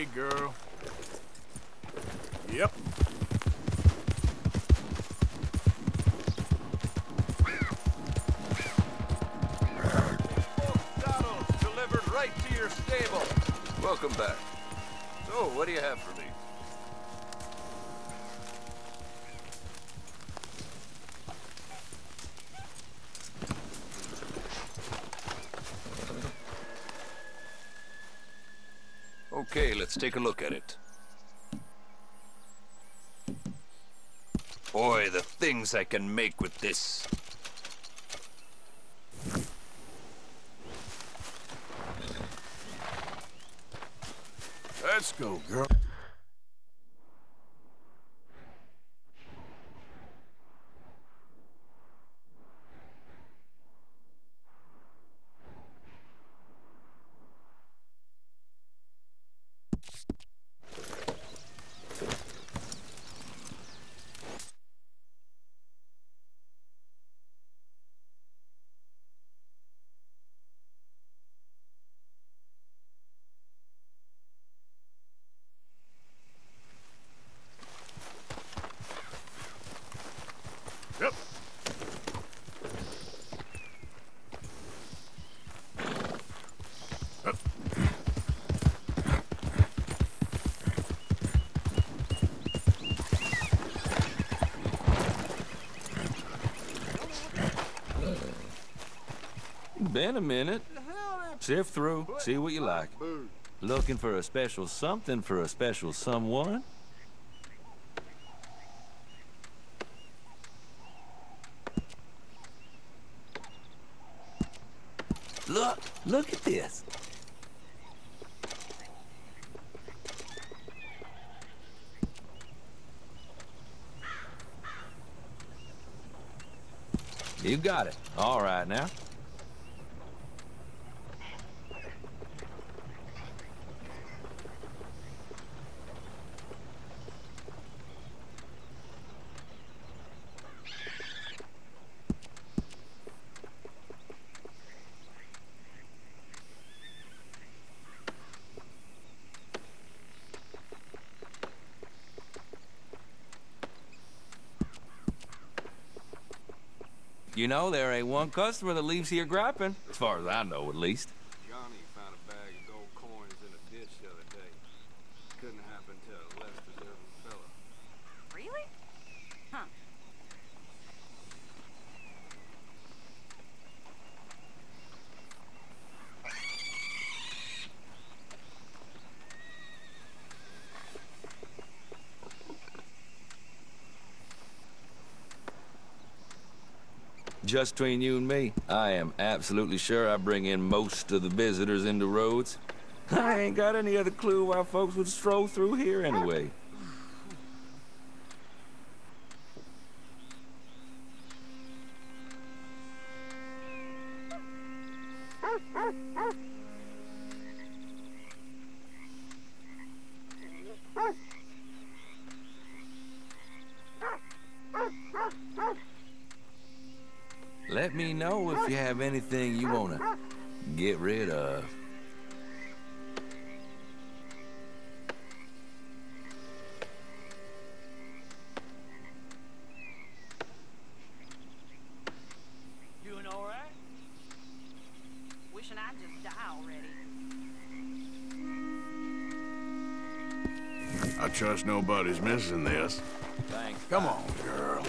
Speaker 1: Girl. Yep.
Speaker 12: Delivered right to your stable. Welcome back. So, what do you have for me? Okay, let's take a look at it. Boy, the things I can make with this.
Speaker 1: Let's go, girl. Yep.
Speaker 10: Been a minute. Sift through, see what you like. Looking for a special something for a special someone? Look, look at this. You got it. All right now. You know, there ain't one customer that leaves here griping, as far as I know, at least. Just between you and me, I am absolutely sure I bring in most of the visitors into Rhodes. I ain't got any other clue why folks would stroll through here anyway. Have anything you wanna get rid of.
Speaker 13: Doing all right? Wishing I'd just die already.
Speaker 1: I trust nobody's missing this.
Speaker 10: Thanks.
Speaker 1: Come on, girl.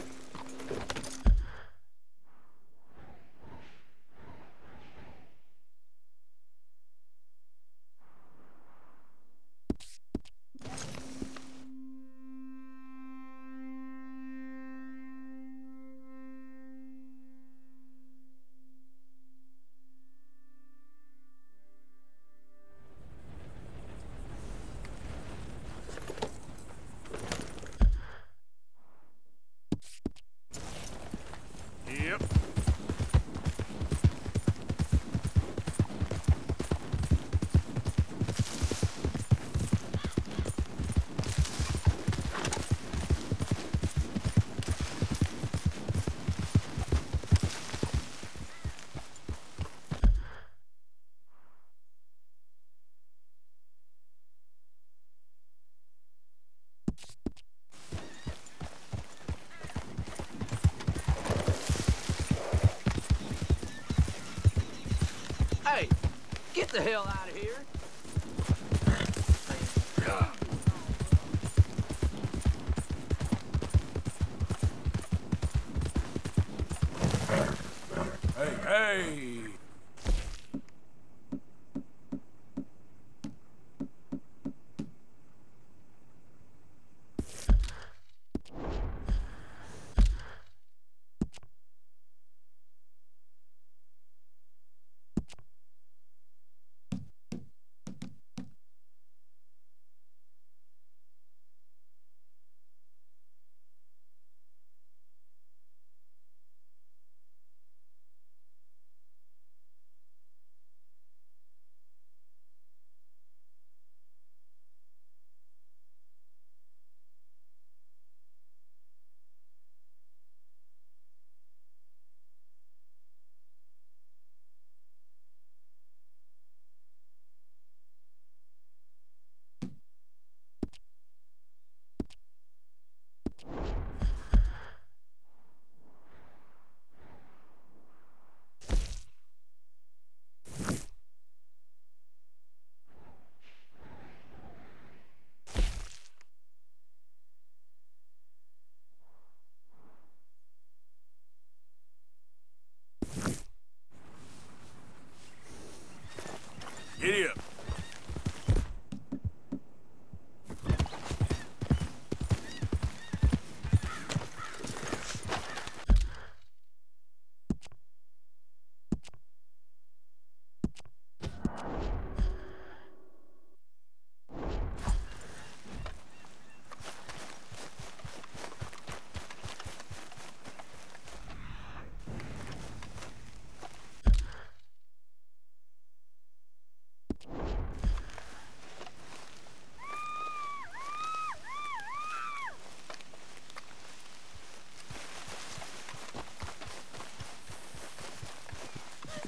Speaker 1: Giddy up.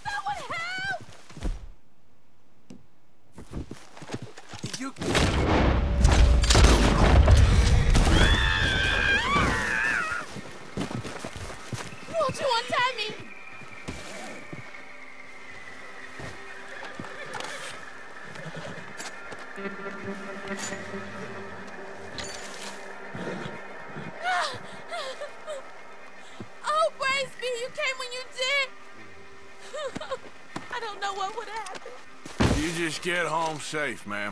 Speaker 14: Someone help!
Speaker 1: You...
Speaker 14: Won't you untie me? oh, praise be, you came when you did. I don't know what would happen.
Speaker 1: You just get home safe, ma'am.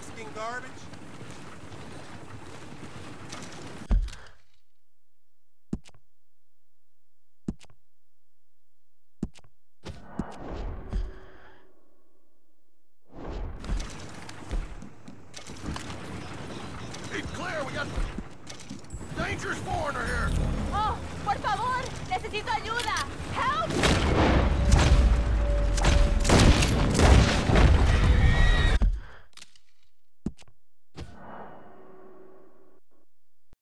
Speaker 14: Mexican garbage?